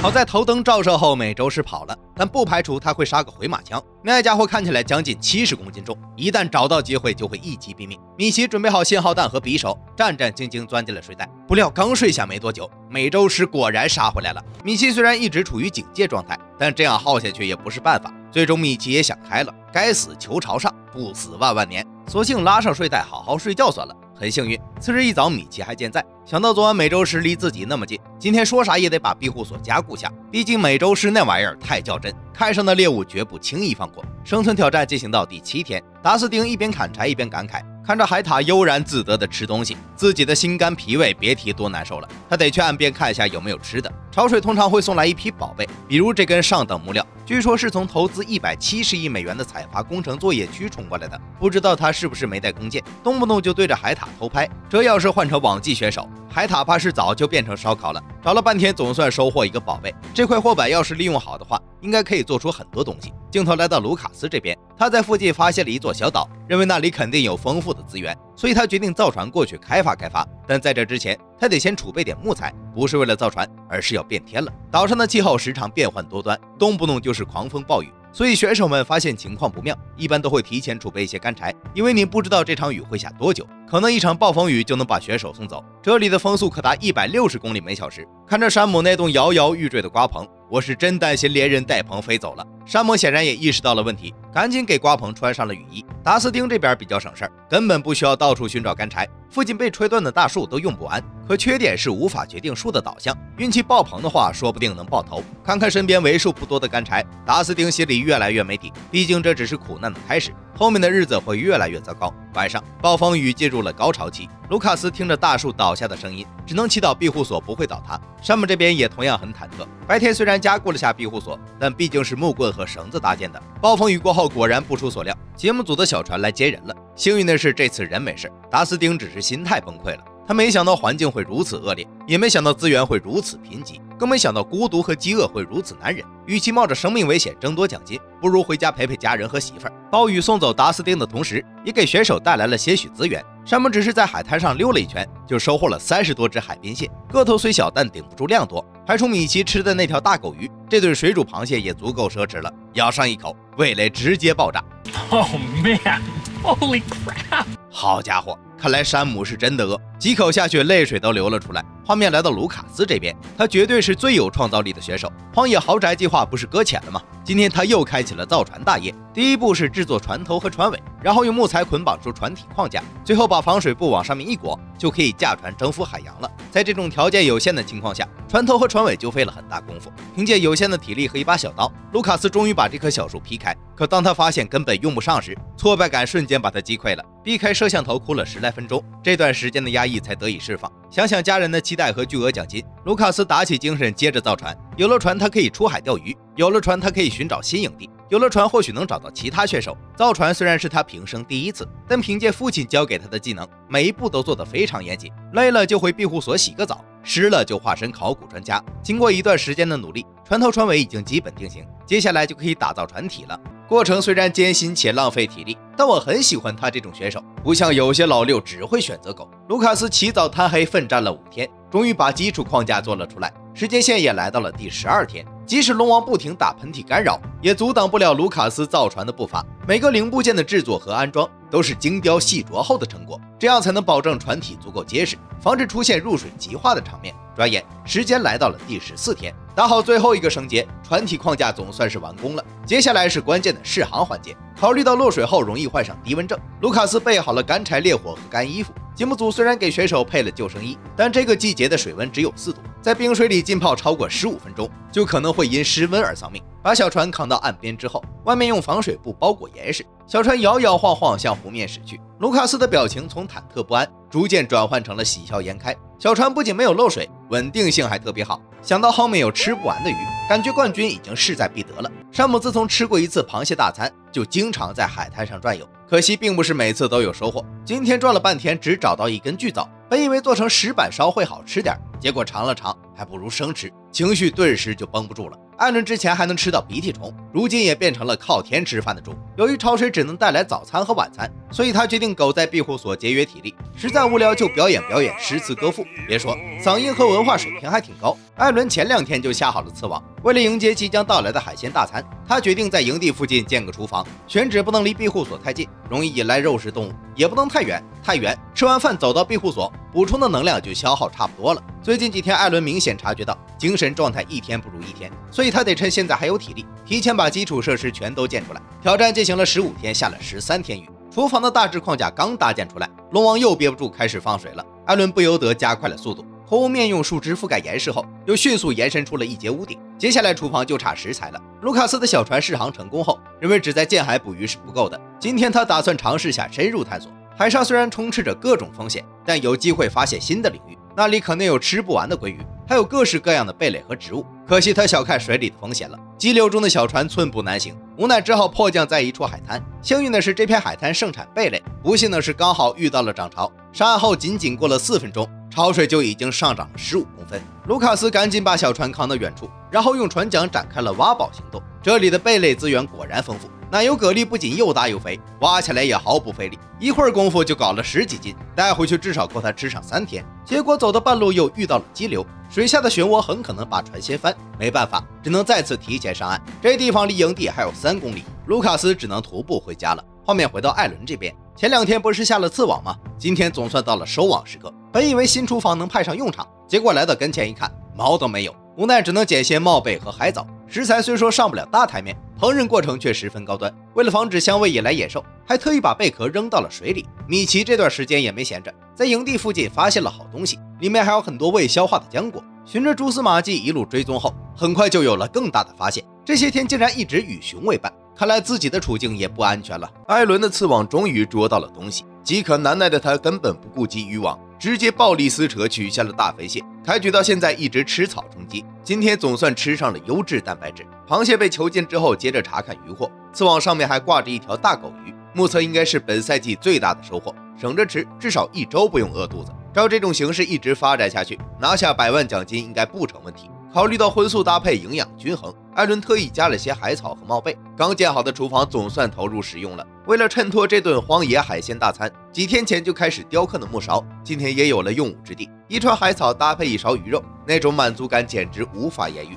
好在头灯照射后，美洲狮跑了，但不排除他会杀个回马枪。那家伙看起来将近七十公斤重，一旦找到机会就会一击毙命。米奇准备好信号弹和匕首，战战兢兢钻进了睡袋。不料刚睡下没多久，美洲狮果然杀回来了。米奇虽然一直处于警戒状态，但这样耗下去也不是办法。最终米奇也想开了，该死求朝上，不死万万年，索性拉上睡袋好好睡觉算了。很幸运，次日一早米奇还健在。想到昨晚美洲狮离自己那么近，今天说啥也得把庇护所加固下。毕竟美洲狮那玩意儿太较真，看上的猎物绝不轻易放过。生存挑战进行到第七天，达斯汀一边砍柴一边感慨，看着海獭悠然自得地吃东西，自己的心肝脾胃别提多难受了。他得去岸边看一下有没有吃的。潮水通常会送来一批宝贝，比如这根上等木料，据说是从投资一百七十亿美元的采伐工程作业区冲过来的。不知道他是不是没带弓箭，动不动就对着海獭偷拍。这要是换成网际选手，海獭怕是早就变成烧烤了。找了半天，总算收获一个宝贝。这块货板要是利用好的话，应该可以做出很多东西。镜头来到卢卡斯这边，他在附近发现了一座小岛，认为那里肯定有丰富的资源，所以他决定造船过去开发开发。但在这之前，他得先储备点木材，不是为了造船，而是要变天了。岛上的气候时常变幻多端，动不动就是狂风暴雨。所以选手们发现情况不妙，一般都会提前储备一些干柴，因为你不知道这场雨会下多久，可能一场暴风雨就能把选手送走。这里的风速可达一百六十公里每小时。看着山姆那栋摇摇欲坠的瓜棚，我是真担心连人带棚飞走了。山姆显然也意识到了问题，赶紧给瓜棚穿上了雨衣。达斯丁这边比较省事儿，根本不需要到处寻找干柴，附近被吹断的大树都用不完。可缺点是无法决定树的导向，运气爆棚的话，说不定能爆头。看看身边为数不多的干柴，达斯丁心里越来越没底。毕竟这只是苦难的开始，后面的日子会越来越糟糕。晚上，暴风雨进入了高潮期。卢卡斯听着大树倒下的声音，只能祈祷庇护所不会倒塌。山姆这边也同样很忐忑。白天虽然加固了下庇护所，但毕竟是木棍和绳子搭建的。暴风雨过后，果然不出所料，节目组的小船来接人了。幸运的是，这次人没事，达斯丁只是心态崩溃了。他没想到环境会如此恶劣，也没想到资源会如此贫瘠，更没想到孤独和饥饿会如此难忍。与其冒着生命危险争夺奖金，不如回家陪陪家人和媳妇儿。暴雨送走达斯汀的同时，也给选手带来了些许资源。山姆只是在海滩上溜了一圈，就收获了三十多只海滨蟹，个头虽小，但顶不住量多。排除米奇吃的那条大狗鱼，这顿水煮螃蟹也足够奢侈了。咬上一口，味蕾直接爆炸。Oh man, holy crap! 好家伙，看来山姆是真的饿，几口下去，泪水都流了出来。画面来到卢卡斯这边，他绝对是最有创造力的选手。荒野豪宅计划不是搁浅了吗？今天他又开启了造船大业。第一步是制作船头和船尾，然后用木材捆绑出船体框架，最后把防水布往上面一裹，就可以驾船征服海洋了。在这种条件有限的情况下，船头和船尾就费了很大功夫。凭借有限的体力和一把小刀，卢卡斯终于把这棵小树劈开。可当他发现根本用不上时，挫败感瞬间把他击溃了。避开摄像头哭了十来分钟，这段时间的压抑才得以释放。想想家人的期待和巨额奖金，卢卡斯打起精神，接着造船。有了船，他可以出海钓鱼；有了船，他可以寻找新营地；有了船，或许能找到其他选手。造船虽然是他平生第一次，但凭借父亲教给他的技能，每一步都做得非常严谨。累了就回庇护所洗个澡，湿了就化身考古专家。经过一段时间的努力，船头船尾已经基本定型，接下来就可以打造船体了。过程虽然艰辛且浪费体力，但我很喜欢他这种选手，不像有些老六只会选择狗。卢卡斯起早贪黑奋战了五天，终于把基础框架做了出来。时间线也来到了第十二天，即使龙王不停打喷嚏干扰，也阻挡不了卢卡斯造船的步伐。每个零部件的制作和安装都是精雕细琢后的成果，这样才能保证船体足够结实，防止出现入水极化的场面。转眼时间来到了第十四天，打好最后一个绳结，船体框架总算是完工了。接下来是关键的试航环节。考虑到落水后容易患上低温症，卢卡斯备好了干柴烈火和干衣服。节目组虽然给选手配了救生衣，但这个季节的水温只有四度，在冰水里浸泡超过十五分钟，就可能会因失温而丧命。把小船扛到岸边之后，外面用防水布包裹严实，小船摇摇晃晃向湖面驶去。卢卡斯的表情从忐忑不安逐渐转换成了喜笑颜开。小船不仅没有漏水，稳定性还特别好。想到后面有吃不完的鱼，感觉冠军已经势在必得了。山姆自从吃过一次螃蟹大餐，就经常在海滩上转悠。可惜并不是每次都有收获。今天转了半天，只找到一根巨藻。本以为做成石板烧会好吃点，结果尝了尝，还不如生吃，情绪顿时就绷不住了。艾伦之前还能吃到鼻涕虫，如今也变成了靠天吃饭的猪。由于潮水只能带来早餐和晚餐，所以他决定苟在庇护所节约体力。实在无聊就表演表演诗词歌赋。别说嗓音和文化水平还挺高。艾伦前两天就下好了刺网，为了迎接即将到来的海鲜大餐，他决定在营地附近建个厨房，选址不能离庇护所太近，容易引来肉食动物，也不能太远。太远，吃完饭走到庇护所，补充的能量就消耗差不多了。最近几天，艾伦明显察觉到精神状态一天不如一天，所以他得趁现在还有体力，提前把基础设施全都建出来。挑战进行了十五天，下了十三天雨，厨房的大致框架刚搭建出来，龙王又憋不住开始放水了。艾伦不由得加快了速度。后面用树枝覆盖严实后，又迅速延伸出了一节屋顶。接下来厨房就差食材了。卢卡斯的小船试航成功后，认为只在近海捕鱼是不够的，今天他打算尝试下深入探索。海上虽然充斥着各种风险，但有机会发现新的领域，那里可能有吃不完的鲑鱼，还有各式各样的贝类和植物。可惜他小看水里的风险了，激流中的小船寸步难行，无奈只好迫降在一处海滩。幸运的是，这片海滩盛产贝类；不幸的是，刚好遇到了涨潮。上岸后仅仅过了四分钟，潮水就已经上涨了十五公分。卢卡斯赶紧把小船扛到远处，然后用船桨展开了挖宝行动。这里的贝类资源果然丰富。奶油蛤蜊不仅又大又肥，挖起来也毫不费力，一会儿功夫就搞了十几斤，带回去至少够他吃上三天。结果走到半路又遇到了激流，水下的漩涡很可能把船掀翻，没办法，只能再次提前上岸。这地方离营地还有三公里，卢卡斯只能徒步回家了。画面回到艾伦这边，前两天不是下了刺网吗？今天总算到了收网时刻。本以为新厨房能派上用场，结果来到跟前一看，毛都没有，无奈只能捡些帽贝和海藻。食材虽说上不了大台面，烹饪过程却十分高端。为了防止香味引来野兽，还特意把贝壳扔到了水里。米奇这段时间也没闲着，在营地附近发现了好东西，里面还有很多未消化的浆果。循着蛛丝马迹一路追踪后，很快就有了更大的发现。这些天竟然一直与熊为伴，看来自己的处境也不安全了。艾伦的刺网终于捉到了东西，饥渴难耐的他根本不顾及渔网。直接暴力撕扯取下了大肥蟹，开局到现在一直吃草充饥，今天总算吃上了优质蛋白质。螃蟹被囚禁之后，接着查看渔获，刺网上面还挂着一条大狗鱼，目测应该是本赛季最大的收获，省着吃，至少一周不用饿肚子。照这种形式一直发展下去，拿下百万奖金应该不成问题。考虑到荤素搭配营养均衡，艾伦特意加了些海草和帽贝。刚建好的厨房总算投入使用了。为了衬托这顿荒野海鲜大餐，几天前就开始雕刻的木勺，今天也有了用武之地。一串海草搭配一勺鱼肉，那种满足感简直无法言喻。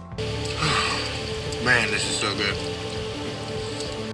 Man, this is so good.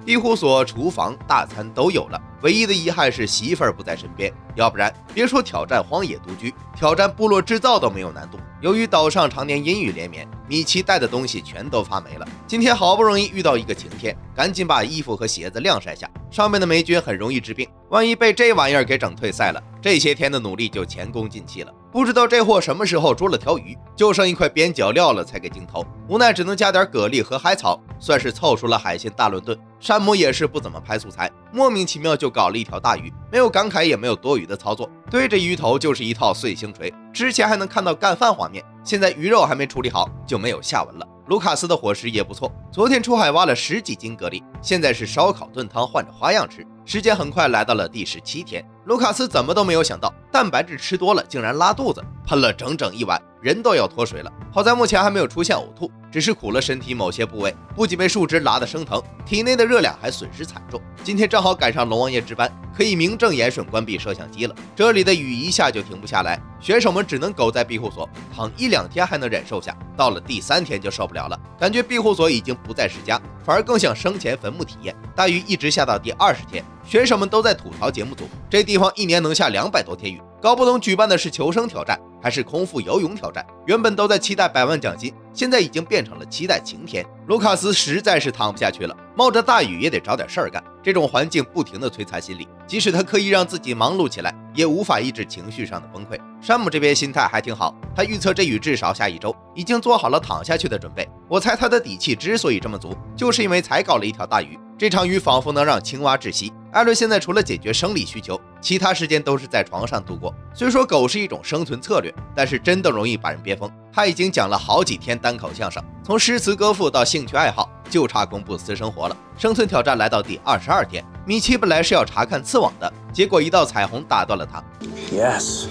庇护所、厨房、大餐都有了，唯一的遗憾是媳妇儿不在身边，要不然别说挑战荒野独居，挑战部落制造都没有难度。由于岛上常年阴雨连绵，米奇带的东西全都发霉了。今天好不容易遇到一个晴天，赶紧把衣服和鞋子晾晒下。上面的霉菌很容易治病，万一被这玩意儿给整退赛了，这些天的努力就前功尽弃了。不知道这货什么时候捉了条鱼，就剩一块边角料了才给镜头，无奈只能加点蛤蜊和海草，算是凑出了海鲜大乱炖。山姆也是不怎么拍素材，莫名其妙就搞了一条大鱼，没有感慨也没有多余的操作，对着鱼头就是一套碎星锤。之前还能看到干饭画面，现在鱼肉还没处理好就没有下文了。卢卡斯的伙食也不错，昨天出海挖了十几斤蛤蜊，现在是烧烤炖汤换着花样吃。时间很快来到了第十七天，卢卡斯怎么都没有想到。蛋白质吃多了竟然拉肚子，喷了整整一碗，人都要脱水了。好在目前还没有出现呕吐，只是苦了身体某些部位，不仅被树枝拉得生疼，体内的热量还损失惨重。今天正好赶上龙王爷值班，可以名正言顺关闭摄像机了。这里的雨一下就停不下来，选手们只能苟在庇护所躺一两天还能忍受下，到了第三天就受不了了，感觉庇护所已经不再是家，反而更像生前坟墓体验。大雨一直下到第二十天，选手们都在吐槽节目组，这地方一年能下两百多天雨，搞不懂举办的是求生挑战还是空腹游泳挑战。原本都在期待百万奖金，现在已经变成了期待晴天。卢卡斯实在是躺不下去了，冒着大雨也得找点事儿干。这种环境不停的摧残心理，即使他刻意让自己忙碌起来，也无法抑制情绪上的崩溃。山姆这边心态还挺好，他预测这雨至少下一周，已经做好了躺下去的准备。我猜他的底气之所以这么足，就是因为才搞了一条大鱼。这场雨仿佛能让青蛙窒息。艾伦现在除了解决生理需求，其他时间都是在床上度过。虽说狗是一种生存策略，但是真的容易把人憋疯。他已经讲了好几天单口相声，从诗词歌赋到兴趣爱好，就差公布私生活了。生存挑战来到第二十二天，米奇本来是要查看刺网的，结果一道彩虹打断了他。Yes.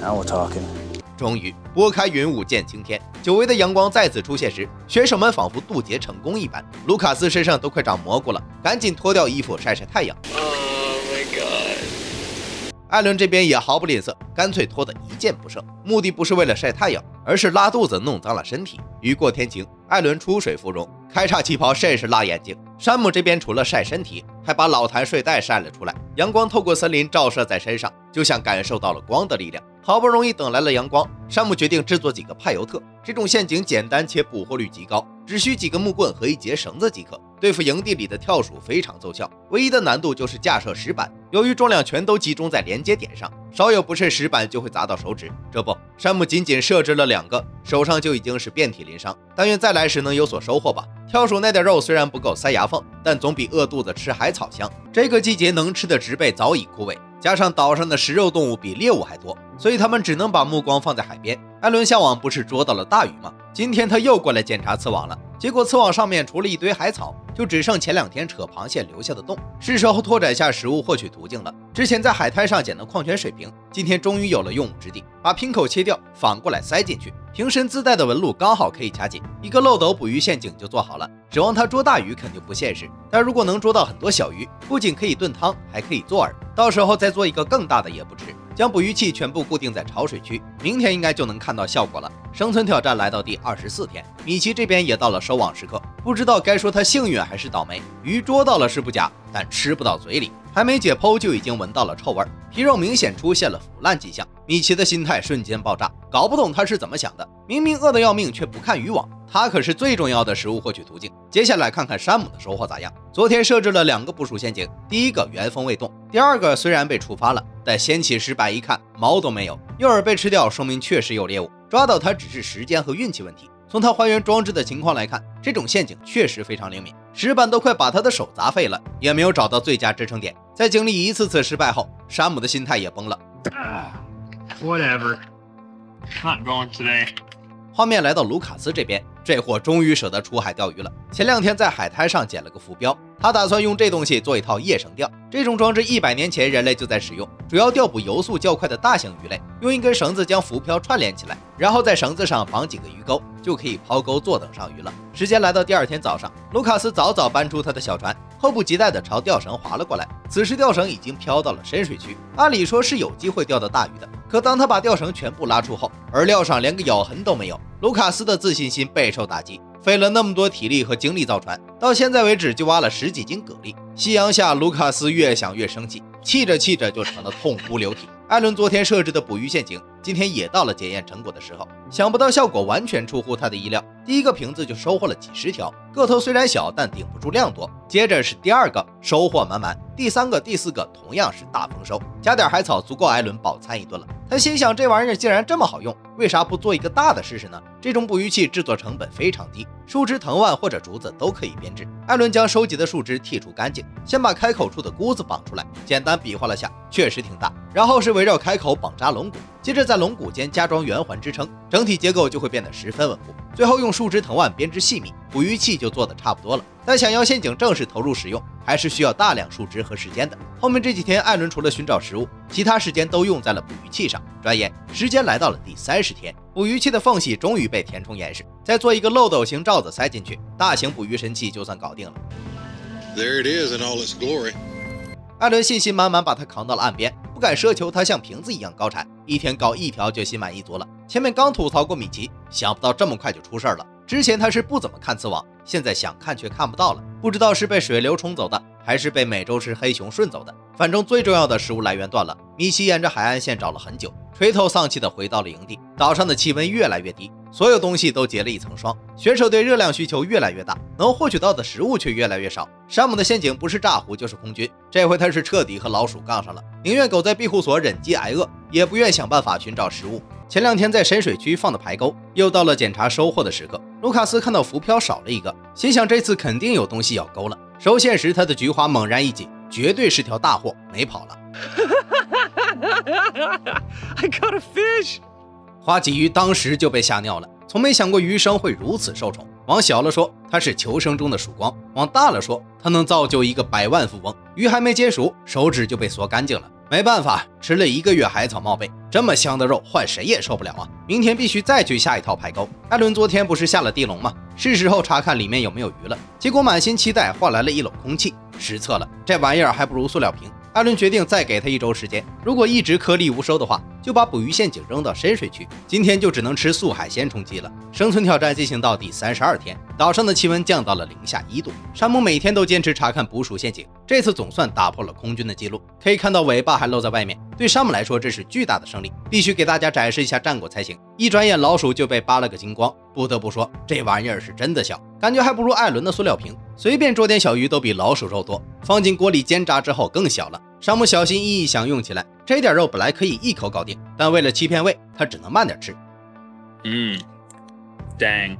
Now we're talking. 终于拨开云雾见青天，久违的阳光再次出现时，选手们仿佛渡劫成功一般。卢卡斯身上都快长蘑菇了，赶紧脱掉衣服晒晒太阳。Oh my god. 艾伦这边也毫不吝啬，干脆脱得一件不剩，目的不是为了晒太阳，而是拉肚子弄脏了身体。雨过天晴，艾伦出水芙蓉，开叉旗袍甚是辣眼睛。山姆这边除了晒身体，还把老坛睡袋晒了出来，阳光透过森林照射在身上，就像感受到了光的力量。好不容易等来了阳光，山姆决定制作几个派尤特。这种陷阱简单且捕获率极高，只需几个木棍和一节绳子即可。对付营地里的跳鼠非常奏效，唯一的难度就是架设石板。由于重量全都集中在连接点上，稍有不慎，石板就会砸到手指。这不，山姆仅仅设置了两个，手上就已经是遍体鳞伤。但愿再来时能有所收获吧。跳鼠那点肉虽然不够塞牙缝，但总比饿肚子吃海草香。这个季节能吃的植被早已枯萎，加上岛上的食肉动物比猎物还多，所以他们只能把目光放在海边。艾伦向往不是捉到了大鱼吗？今天他又过来检查刺网了，结果刺网上面除了一堆海草，就只剩前两天扯螃蟹留下的洞，是时候拓展下食物获取途径了。之前在海滩上捡的矿泉水瓶，今天终于有了用武之地，把瓶口切掉，反过来塞进去，瓶身自带的纹路刚好可以卡紧，一个漏斗捕鱼陷阱就做好了。指望它捉大鱼肯定不现实，但如果能捉到很多小鱼，不仅可以炖汤，还可以做饵，到时候再做一个更大的也不迟。将捕鱼器全部固定在潮水区，明天应该就能看到效果了。生存挑战来到第二十四天，米奇这边也到了收网时刻，不知道该说他幸运还是倒霉。鱼捉到了是不假，但吃不到嘴里，还没解剖就已经闻到了臭味，皮肉明显出现了腐烂迹象。米奇的心态瞬间爆炸，搞不懂他是怎么想的，明明饿得要命却不看渔网，他可是最重要的食物获取途径。接下来看看山姆的收获咋样。昨天设置了两个部署陷阱，第一个原封未动，第二个虽然被触发了，但掀起石板一看，毛都没有。诱饵被吃掉，说明确实有猎物，抓到他只是时间和运气问题。从他还原装置的情况来看，这种陷阱确实非常灵敏，石板都快把他的手砸废了，也没有找到最佳支撑点。在经历一次次失败后，山姆的心态也崩了。Whatever. Not going today. 画面来到卢卡斯这边，这货终于舍得出海钓鱼了。前两天在海滩上捡了个浮标，他打算用这东西做一套夜绳钓。这种装置一百年前人类就在使用，主要钓捕游速较快的大型鱼类。用一根绳子将浮漂串联起来，然后在绳子上绑几个鱼钩，就可以抛钩坐等上鱼了。时间来到第二天早上，卢卡斯早早搬出他的小船，迫不及待地朝钓绳划了过来。此时钓绳已经飘到了深水区，按理说是有机会钓到大鱼的。可当他把钓绳全部拉出后，饵料上连个咬痕都没有，卢卡斯的自信心备受打击。费了那么多体力和精力造船，到现在为止就挖了十几斤蛤蜊。夕阳下，卢卡斯越想越生气，气着气着就成了痛哭流涕。艾伦昨天设置的捕鱼陷阱，今天也到了检验成果的时候。想不到效果完全出乎他的意料，第一个瓶子就收获了几十条，个头虽然小，但顶不住量多。接着是第二个，收获满满；第三个、第四个同样是大丰收，加点海草足够艾伦饱餐一顿了。他心想，这玩意儿竟然这么好用，为啥不做一个大的试试呢？这种捕鱼器制作成本非常低，树枝、藤蔓或者竹子都可以编制。艾伦将收集的树枝剔除干净，先把开口处的箍子绑出来，简单比划了下，确实挺大。然后是围绕开口绑扎龙骨，接着在龙骨间加装圆环支撑，整体结构就会变得十分稳固。最后用树枝藤蔓编织细密，捕鱼器就做的差不多了。但想要陷阱正式投入使用，还是需要大量树枝和时间的。后面这几天，艾伦除了寻找食物，其他时间都用在了捕鱼器上。转眼时间来到了第三十天，捕鱼器的缝隙终于被填充严实，再做一个漏斗形罩子塞进去，大型捕鱼神器就算搞定了。There it is in all its glory. 艾伦信心满满把他扛到了岸边，不敢奢求他像瓶子一样高产，一天搞一条就心满意足了。前面刚吐槽过米奇，想不到这么快就出事了。之前他是不怎么看刺网，现在想看却看不到了，不知道是被水流冲走的，还是被美洲狮黑熊顺走的。反正最重要的食物来源断了。米奇沿着海岸线找了很久，垂头丧气地回到了营地。岛上的气温越来越低，所有东西都结了一层霜。选手对热量需求越来越大，能获取到的食物却越来越少。山姆的陷阱不是炸湖就是空军，这回他是彻底和老鼠杠上了，宁愿苟在庇护所忍饥挨饿，也不愿想办法寻找食物。前两天在深水区放的排钩，又到了检查收获的时刻。卢卡斯看到浮漂少了一个，心想这次肯定有东西要钩了。收线时，他的菊花猛然一紧，绝对是条大货，没跑了。I caught a fish. 花鲫鱼当时就被吓尿了，从没想过鱼生会如此受宠。往小了说，它是求生中的曙光；往大了说，它能造就一个百万富翁。鱼还没煎熟，手指就被嗦干净了。没办法，吃了一个月海草冒背，这么香的肉换谁也受不了啊！明天必须再去下一套排钩。艾伦昨天不是下了地笼吗？是时候查看里面有没有鱼了。结果满心期待换来了一篓空气，失策了。这玩意儿还不如塑料瓶。艾伦决定再给他一周时间，如果一直颗粒无收的话，就把捕鱼陷阱扔到深水区。今天就只能吃素海鲜充饥了。生存挑战进行到第三十二天，岛上的气温降到了零下一度。山姆每天都坚持查看捕鼠陷阱，这次总算打破了空军的记录。可以看到尾巴还露在外面，对山姆来说这是巨大的胜利，必须给大家展示一下战果才行。一转眼老鼠就被扒了个精光，不得不说这玩意儿是真的小，感觉还不如艾伦的塑料瓶。随便捉点小鱼都比老鼠肉多，放进锅里煎炸之后更小了。山姆小心翼翼享用起来，这点肉本来可以一口搞定，但为了欺骗胃，他只能慢点吃。Mmm. Dang.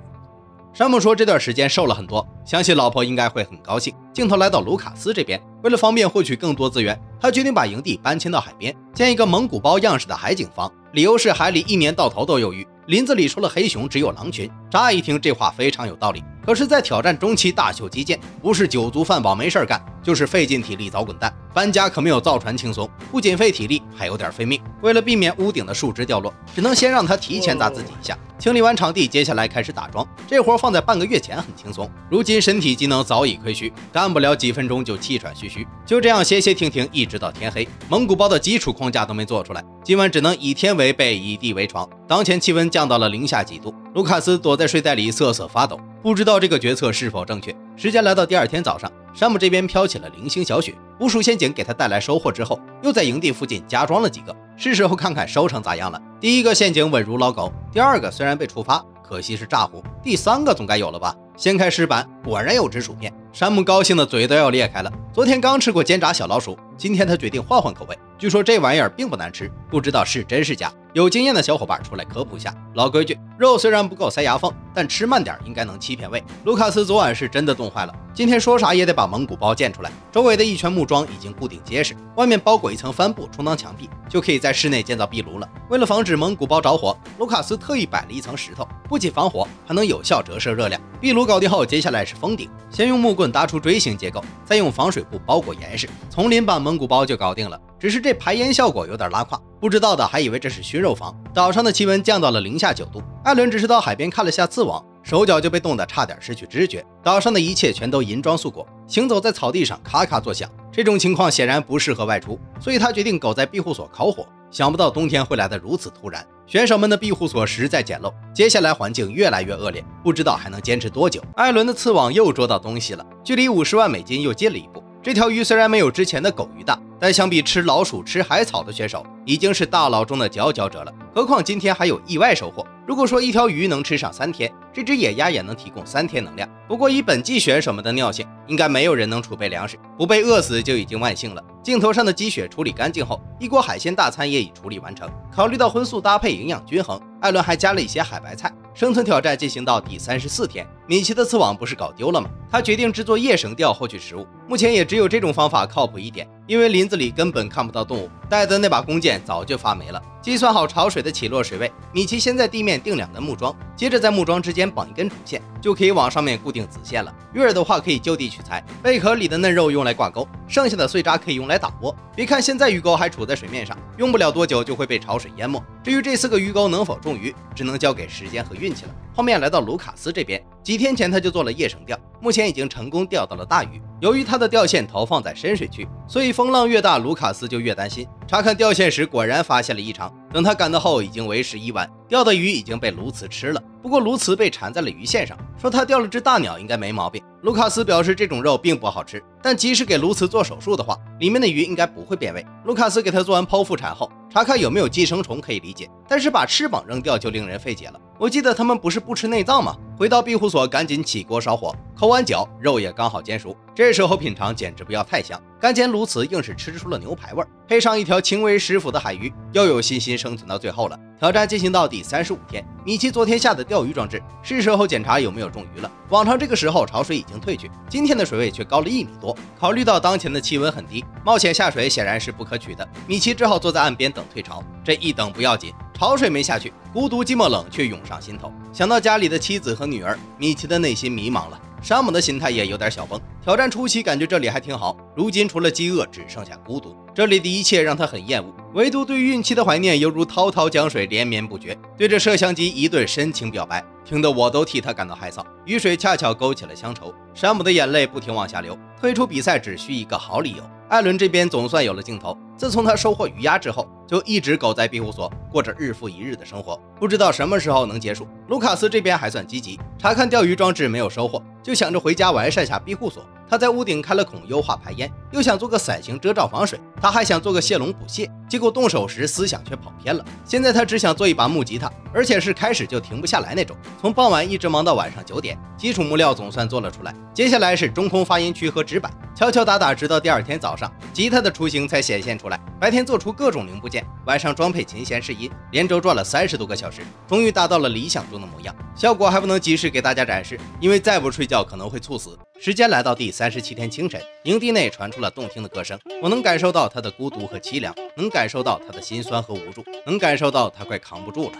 山姆说这段时间瘦了很多，相信老婆应该会很高兴。镜头来到卢卡斯这边，为了方便获取更多资源，他决定把营地搬迁到海边，建一个蒙古包样式的海景房。理由是海里一年到头都有鱼，林子里除了黑熊只有狼群。乍一听这话非常有道理，可是，在挑战中期大秀基建，不是酒足饭饱没事干，就是费尽体力早滚蛋。搬家可没有造船轻松，不仅费体力，还有点费命。为了避免屋顶的树枝掉落，只能先让他提前砸自己一下。清理完场地，接下来开始打桩。这活放在半个月前很轻松，如今身体机能早已亏虚，干不了几分钟就气喘吁吁。就这样歇歇停停，一直到天黑。蒙古包的基础框架都没做出来，今晚只能以天为被，以地为床。当前气温降到了零下几度，卢卡斯躲在睡袋里瑟瑟发抖，不知道这个决策是否正确。时间来到第二天早上，山姆这边飘起了零星小雪，无数陷阱给他带来收获之后，又在营地附近加装了几个，是时候看看收成咋样了。第一个陷阱稳如老狗，第二个虽然被触发，可惜是炸糊，第三个总该有了吧？掀开石板，果然有只薯片，山姆高兴的嘴都要裂开了。昨天刚吃过煎炸小老鼠，今天他决定换换口味。据说这玩意儿并不难吃，不知道是真是假。有经验的小伙伴出来科普一下。老规矩，肉虽然不够塞牙缝，但吃慢点应该能欺骗胃。卢卡斯昨晚是真的冻坏了，今天说啥也得把蒙古包建出来。周围的一圈木桩已经固定结实，外面包裹一层帆布充当墙壁，就可以在室内建造壁炉了。为了防止蒙古包着火，卢卡斯特意摆了一层石头，不仅防火，还能有效折射热量。壁炉搞定后，接下来是封顶，先用木棍搭出锥形结构，再用防水布包裹严实，丛林版蒙古包就搞定了。只是这排烟效果有点拉胯，不知道的还以为这是熏肉房。岛上的气温降到了零下九度，艾伦只是到海边看了下刺网，手脚就被冻得差点失去知觉。岛上的一切全都银装素裹，行走在草地上咔咔作响。这种情况显然不适合外出，所以他决定苟在庇护所烤火。想不到冬天会来得如此突然，选手们的庇护所实在简陋。接下来环境越来越恶劣，不知道还能坚持多久。艾伦的刺网又捉到东西了，距离五十万美金又近了一步。这条鱼虽然没有之前的狗鱼大，但相比吃老鼠、吃海草的选手，已经是大佬中的佼佼者了。何况今天还有意外收获。如果说一条鱼能吃上三天，这只野鸭也能提供三天能量。不过以本季选手们的尿性，应该没有人能储备粮食，不被饿死就已经万幸了。镜头上的积雪处理干净后，一锅海鲜大餐也已处理完成。考虑到荤素搭配营养均衡，艾伦还加了一些海白菜。生存挑战进行到第三十四天，米奇的刺网不是搞丢了吗？他决定制作夜绳钓获取食物。目前也只有这种方法靠谱一点，因为林子里根本看不到动物，带的那把弓箭早就发霉了。计算好潮水的起落水位，米奇先在地面钉两根木桩，接着在木桩之间绑一根主线，就可以往上面固定子线了。鱼饵的话可以就地取材，贝壳里的嫩肉用来挂钩，剩下的碎渣可以用来打窝。别看现在鱼钩还处在水面上，用不了多久就会被潮水淹没。至于这四个鱼钩能否中鱼，只能交给时间和运气了。后面来到卢卡斯这边，几天前他就做了夜绳钓，目前已经成功钓到了大鱼。由于他的钓线投放在深水区，所以风浪越大，卢卡斯就越担心。查看钓线时，果然发现了异常。等他赶到后，已经为时已晚，钓的鱼已经被鸬鹚吃了。不过鸬鹚被缠在了鱼线上，说他钓了只大鸟，应该没毛病。卢卡斯表示这种肉并不好吃，但即使给鸬鹚做手术的话，里面的鱼应该不会变味。卢卡斯给他做完剖腹产后，查看有没有寄生虫可以理解，但是把翅膀扔掉就令人费解了。我记得他们不是不吃内脏吗？回到庇护所，赶紧起锅烧火，抠完脚，肉也刚好煎熟。这时候品尝简直不要太香，干煎如此，硬是吃出了牛排味儿。配上一条轻微食腐的海鱼，又有信心生存到最后了。挑战进行到第三十五天，米奇昨天下的钓鱼装置是时候检查有没有中鱼了。往常这个时候潮水已经退去，今天的水位却高了一米多。考虑到当前的气温很低，冒险下水显然是不可取的。米奇只好坐在岸边等退潮。这一等不要紧，潮水没下去，孤独寂寞冷却涌上心头。想到家里的妻子和女儿，米奇的内心迷茫了。山姆的心态也有点小崩。挑战初期感觉这里还挺好，如今除了饥饿，只剩下孤独。这里的一切让他很厌恶，唯独对孕期的怀念犹如滔滔江水连绵不绝。对着摄像机一顿深情表白，听得我都替他感到害臊。雨水恰巧勾起了乡愁，山姆的眼泪不停往下流。退出比赛只需一个好理由。艾伦这边总算有了镜头。自从他收获鱼鸭之后，就一直苟在庇护所，过着日复一日的生活，不知道什么时候能结束。卢卡斯这边还算积极，查看钓鱼装置没有收获，就想着回家完善下庇护所。他在屋顶开了孔，优化排烟，又想做个伞形遮罩防水。他还想做个蟹笼捕蟹，结果动手时思想却跑偏了。现在他只想做一把木吉他，而且是开始就停不下来那种。从傍晚一直忙到晚上九点，基础木料总算做了出来。接下来是中空发音区和纸板，敲敲打打，直到第二天早上，吉他的雏形才显现出来。白天做出各种零部件，晚上装配琴弦试音，连轴转了三十多个小时，终于达到了理想中的模样。效果还不能及时给大家展示，因为再不睡觉可能会猝死。时间来到第三十七天清晨，营地内传出了动听的歌声。我能感受到他的孤独和凄凉，能感受到他的心酸和无助，能感受到他快扛不住了。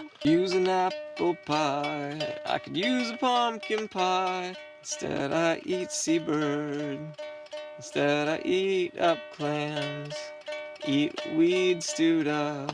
Instead, I eat up clams. Eat weed stewed up.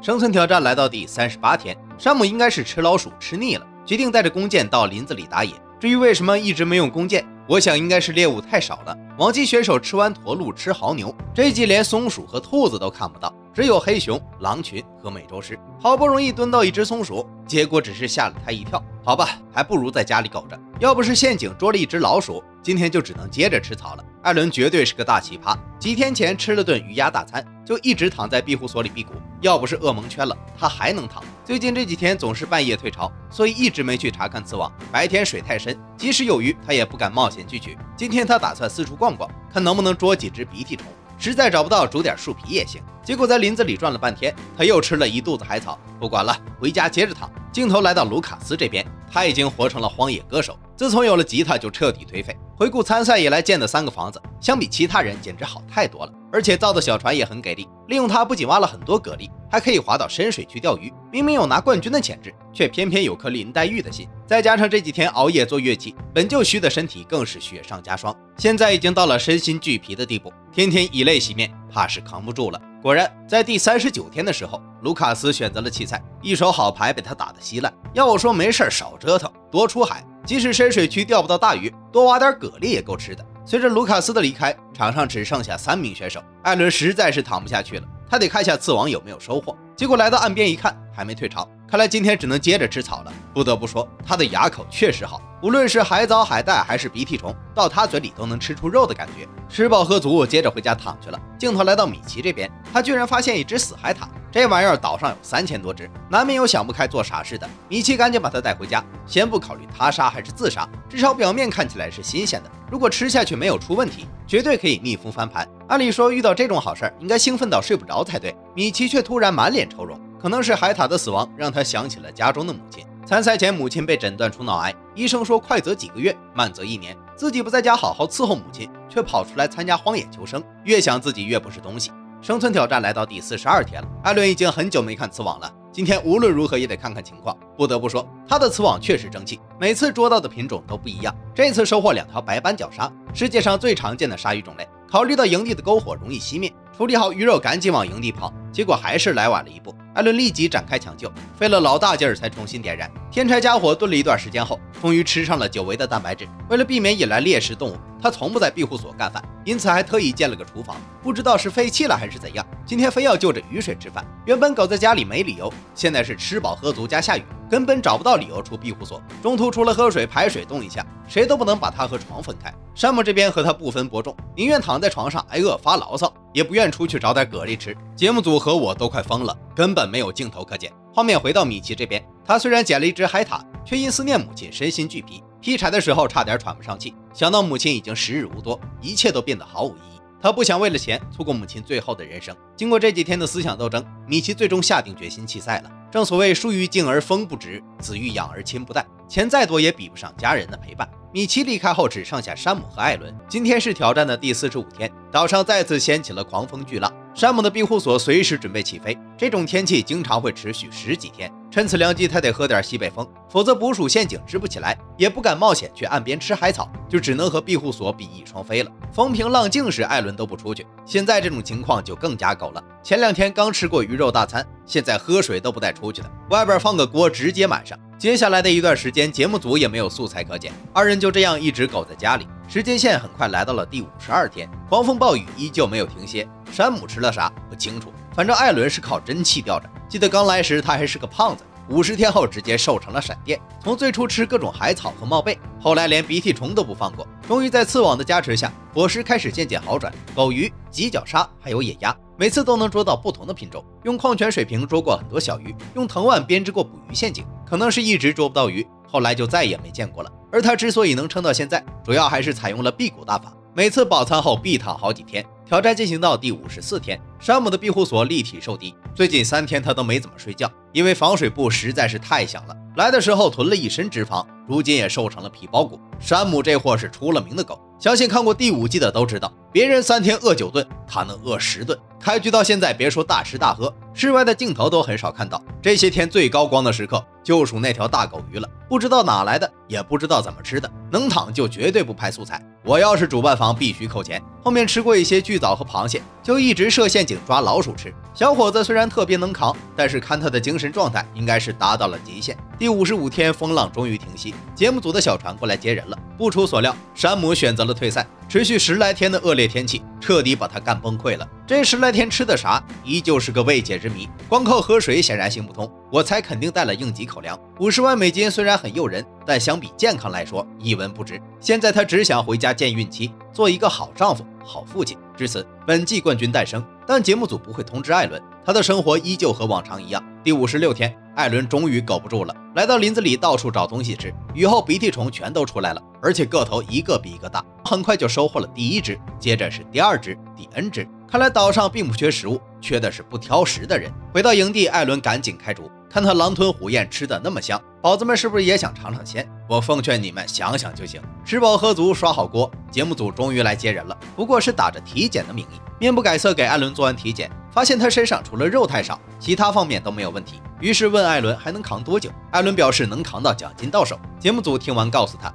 生存挑战来到第三十八天，山姆应该是吃老鼠吃腻了，决定带着弓箭到林子里打野。至于为什么一直没用弓箭，我想应该是猎物太少了。往期选手吃完驼鹿吃牦牛，这一季连松鼠和兔子都看不到，只有黑熊、狼群和美洲狮。好不容易蹲到一只松鼠，结果只是吓了它一跳。好吧，还不如在家里苟着。要不是陷阱捉了一只老鼠，今天就只能接着吃草了。艾伦绝对是个大奇葩，几天前吃了顿鱼鸭大餐，就一直躺在庇护所里辟谷。要不是噩梦圈了，他还能躺。最近这几天总是半夜退潮，所以一直没去查看刺网。白天水太深，即使有鱼，他也不敢冒险去取。今天他打算四处逛逛，看能不能捉几只鼻涕虫。实在找不到，煮点树皮也行。结果在林子里转了半天，他又吃了一肚子海草。不管了，回家接着躺。镜头来到卢卡斯这边，他已经活成了荒野歌手。自从有了吉他，就彻底颓废。回顾参赛以来建的三个房子，相比其他人简直好太多了。而且造的小船也很给力，利用它不仅挖了很多蛤蜊，还可以滑到深水区钓鱼。明明有拿冠军的潜质，却偏偏有颗林黛玉的心。再加上这几天熬夜做乐器，本就虚的身体更是雪上加霜。现在已经到了身心俱疲的地步，天天以泪洗面，怕是扛不住了。果然，在第三十九天的时候，卢卡斯选择了弃赛，一手好牌被他打得稀烂。要我说，没事少折腾，多出海。即使深水区钓不到大鱼，多挖点蛤蜊也够吃的。随着卢卡斯的离开，场上只剩下三名选手。艾伦实在是躺不下去了，他得看一下刺网有没有收获。结果来到岸边一看，还没退潮，看来今天只能接着吃草了。不得不说，他的牙口确实好，无论是海藻、海带还是鼻涕虫，到他嘴里都能吃出肉的感觉。吃饱喝足，接着回家躺去了。镜头来到米奇这边，他居然发现一只死海獭。这玩意儿岛上有三千多只，难免有想不开做傻事的。米奇赶紧把它带回家，先不考虑他杀还是自杀，至少表面看起来是新鲜的。如果吃下去没有出问题，绝对可以逆风翻盘。按理说遇到这种好事儿，应该兴奋到睡不着才对。米奇却突然满脸愁容，可能是海獭的死亡让他想起了家中的母亲。参赛前，母亲被诊断出脑癌，医生说快则几个月，慢则一年。自己不在家好好伺候母亲，却跑出来参加荒野求生，越想自己越不是东西。生存挑战来到第四十二天了，艾伦已经很久没看磁网了。今天无论如何也得看看情况。不得不说，他的磁网确实争气，每次捉到的品种都不一样。这次收获两条白斑角鲨，世界上最常见的鲨鱼种类。考虑到营地的篝火容易熄灭，处理好鱼肉，赶紧往营地跑。结果还是来晚了一步。艾伦立即展开抢救，费了老大劲儿才重新点燃。天柴家伙炖了一段时间后，终于吃上了久违的蛋白质。为了避免引来猎食动物，他从不在庇护所干饭，因此还特意建了个厨房。不知道是废弃了还是怎样，今天非要就着雨水吃饭。原本狗在家里没理由，现在是吃饱喝足加下雨，根本找不到理由出庇护所。中途除了喝水、排水、动一下，谁都不能把它和床分开。山姆这边和他不分伯仲，宁愿躺在床上挨饿发牢骚，也不愿出去找点蛤蜊吃。节目组和我都快疯了，根本没有镜头可剪。画面回到米奇这边，他虽然捡了一只海獭，却因思念母亲身心俱疲，劈柴的时候差点喘不上气。想到母亲已经时日无多，一切都变得毫无意义。他不想为了钱错过母亲最后的人生。经过这几天的思想斗争，米奇最终下定决心弃赛了。正所谓树欲静而风不止，子欲养而亲不待，钱再多也比不上家人的陪伴。米奇离开后，只剩下山姆和艾伦。今天是挑战的第四十五天，岛上再次掀起了狂风巨浪。山姆的庇护所随时准备起飞，这种天气经常会持续十几天。趁此良机，他得喝点西北风，否则捕鼠陷阱支不起来，也不敢冒险去岸边吃海草，就只能和庇护所比翼双飞了。风平浪静时，艾伦都不出去，现在这种情况就更加狗了。前两天刚吃过鱼肉大餐，现在喝水都不带出去的，外边放个锅直接满上。接下来的一段时间，节目组也没有素材可剪，二人就这样一直苟在家里。时间线很快来到了第五十二天，狂风暴雨依旧没有停歇。山姆吃了啥不清楚，反正艾伦是靠真气吊着。记得刚来时他还是个胖子，五十天后直接瘦成了闪电。从最初吃各种海草和帽贝，后来连鼻涕虫都不放过，终于在刺网的加持下，伙食开始渐渐好转。狗鱼、犄角鲨还有野鸭，每次都能捉到不同的品种。用矿泉水瓶捉过很多小鱼，用藤蔓编织过捕鱼陷阱。可能是一直捉不到鱼，后来就再也没见过了。而他之所以能撑到现在，主要还是采用了辟谷大法，每次饱餐后必躺好几天。挑战进行到第五十四天，山姆的庇护所立体受敌。最近三天他都没怎么睡觉，因为防水布实在是太响了。来的时候囤了一身脂肪，如今也瘦成了皮包骨。山姆这货是出了名的狗，相信看过第五季的都知道，别人三天饿九顿，他能饿十顿。开局到现在，别说大吃大喝，室外的镜头都很少看到。这些天最高光的时刻，就属那条大狗鱼了。不知道哪来的，也不知道怎么吃的，能躺就绝对不拍素材。我要是主办方，必须扣钱。后面吃过一些巨藻和螃蟹，就一直设陷阱抓老鼠吃。小伙子虽然特别能扛，但是看他的精神状态，应该是达到了极限。第五十五天，风浪终于停息，节目组的小船过来接人了。不出所料，山姆选择了退赛。持续十来天的恶劣天气，彻底把他干崩溃了。这十来天吃的啥，依旧是个未解之谜。光靠喝水显然行不通，我猜肯定带了应急口粮。五十万美金虽然很诱人，但相比健康来说一文不值。现在他只想回家见孕期，做一个好丈夫、好父亲。至此，本季冠军诞生。但节目组不会通知艾伦，他的生活依旧和往常一样。第五十六天，艾伦终于苟不住了，来到林子里到处找东西吃。雨后鼻涕虫全都出来了，而且个头一个比一个大。很快就收获了第一只，接着是第二只、第 N 只。看来岛上并不缺食物，缺的是不挑食的人。回到营地，艾伦赶紧开煮，看他狼吞虎咽吃的那么香，宝子们是不是也想尝尝鲜？我奉劝你们想想就行，吃饱喝足，刷好锅。节目组终于来接人了，不过是打着体检的名义。面不改色给艾伦做完体检，发现他身上除了肉太少，其他方面都没有问题。于是问艾伦还能扛多久？艾伦表示能扛到奖金到手。节目组听完告诉他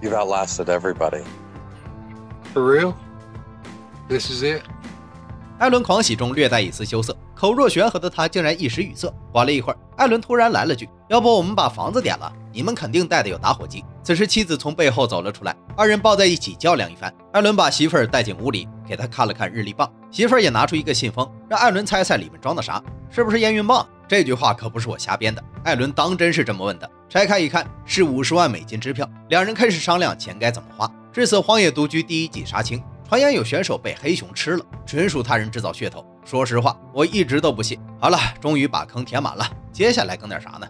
：“You've outlasted everybody. For real? This is it?” 艾伦狂喜中略带一丝羞涩，口若悬河的他竟然一时语塞。过了一会儿，艾伦突然来了句：“要不我们把房子点了？你们肯定带的有打火机。”此时妻子从背后走了出来，二人抱在一起较量一番。艾伦把媳妇儿带进屋里，给他看了看日历棒，媳妇儿也拿出一个信封，让艾伦猜猜里面装的啥，是不是验孕棒？这句话可不是我瞎编的，艾伦当真是这么问的。拆开一看，是五十万美金支票。两人开始商量钱该怎么花。至此，荒野独居第一季杀青。传言有选手被黑熊吃了，纯属他人制造噱头。说实话，我一直都不信。好了，终于把坑填满了，接下来更点啥呢？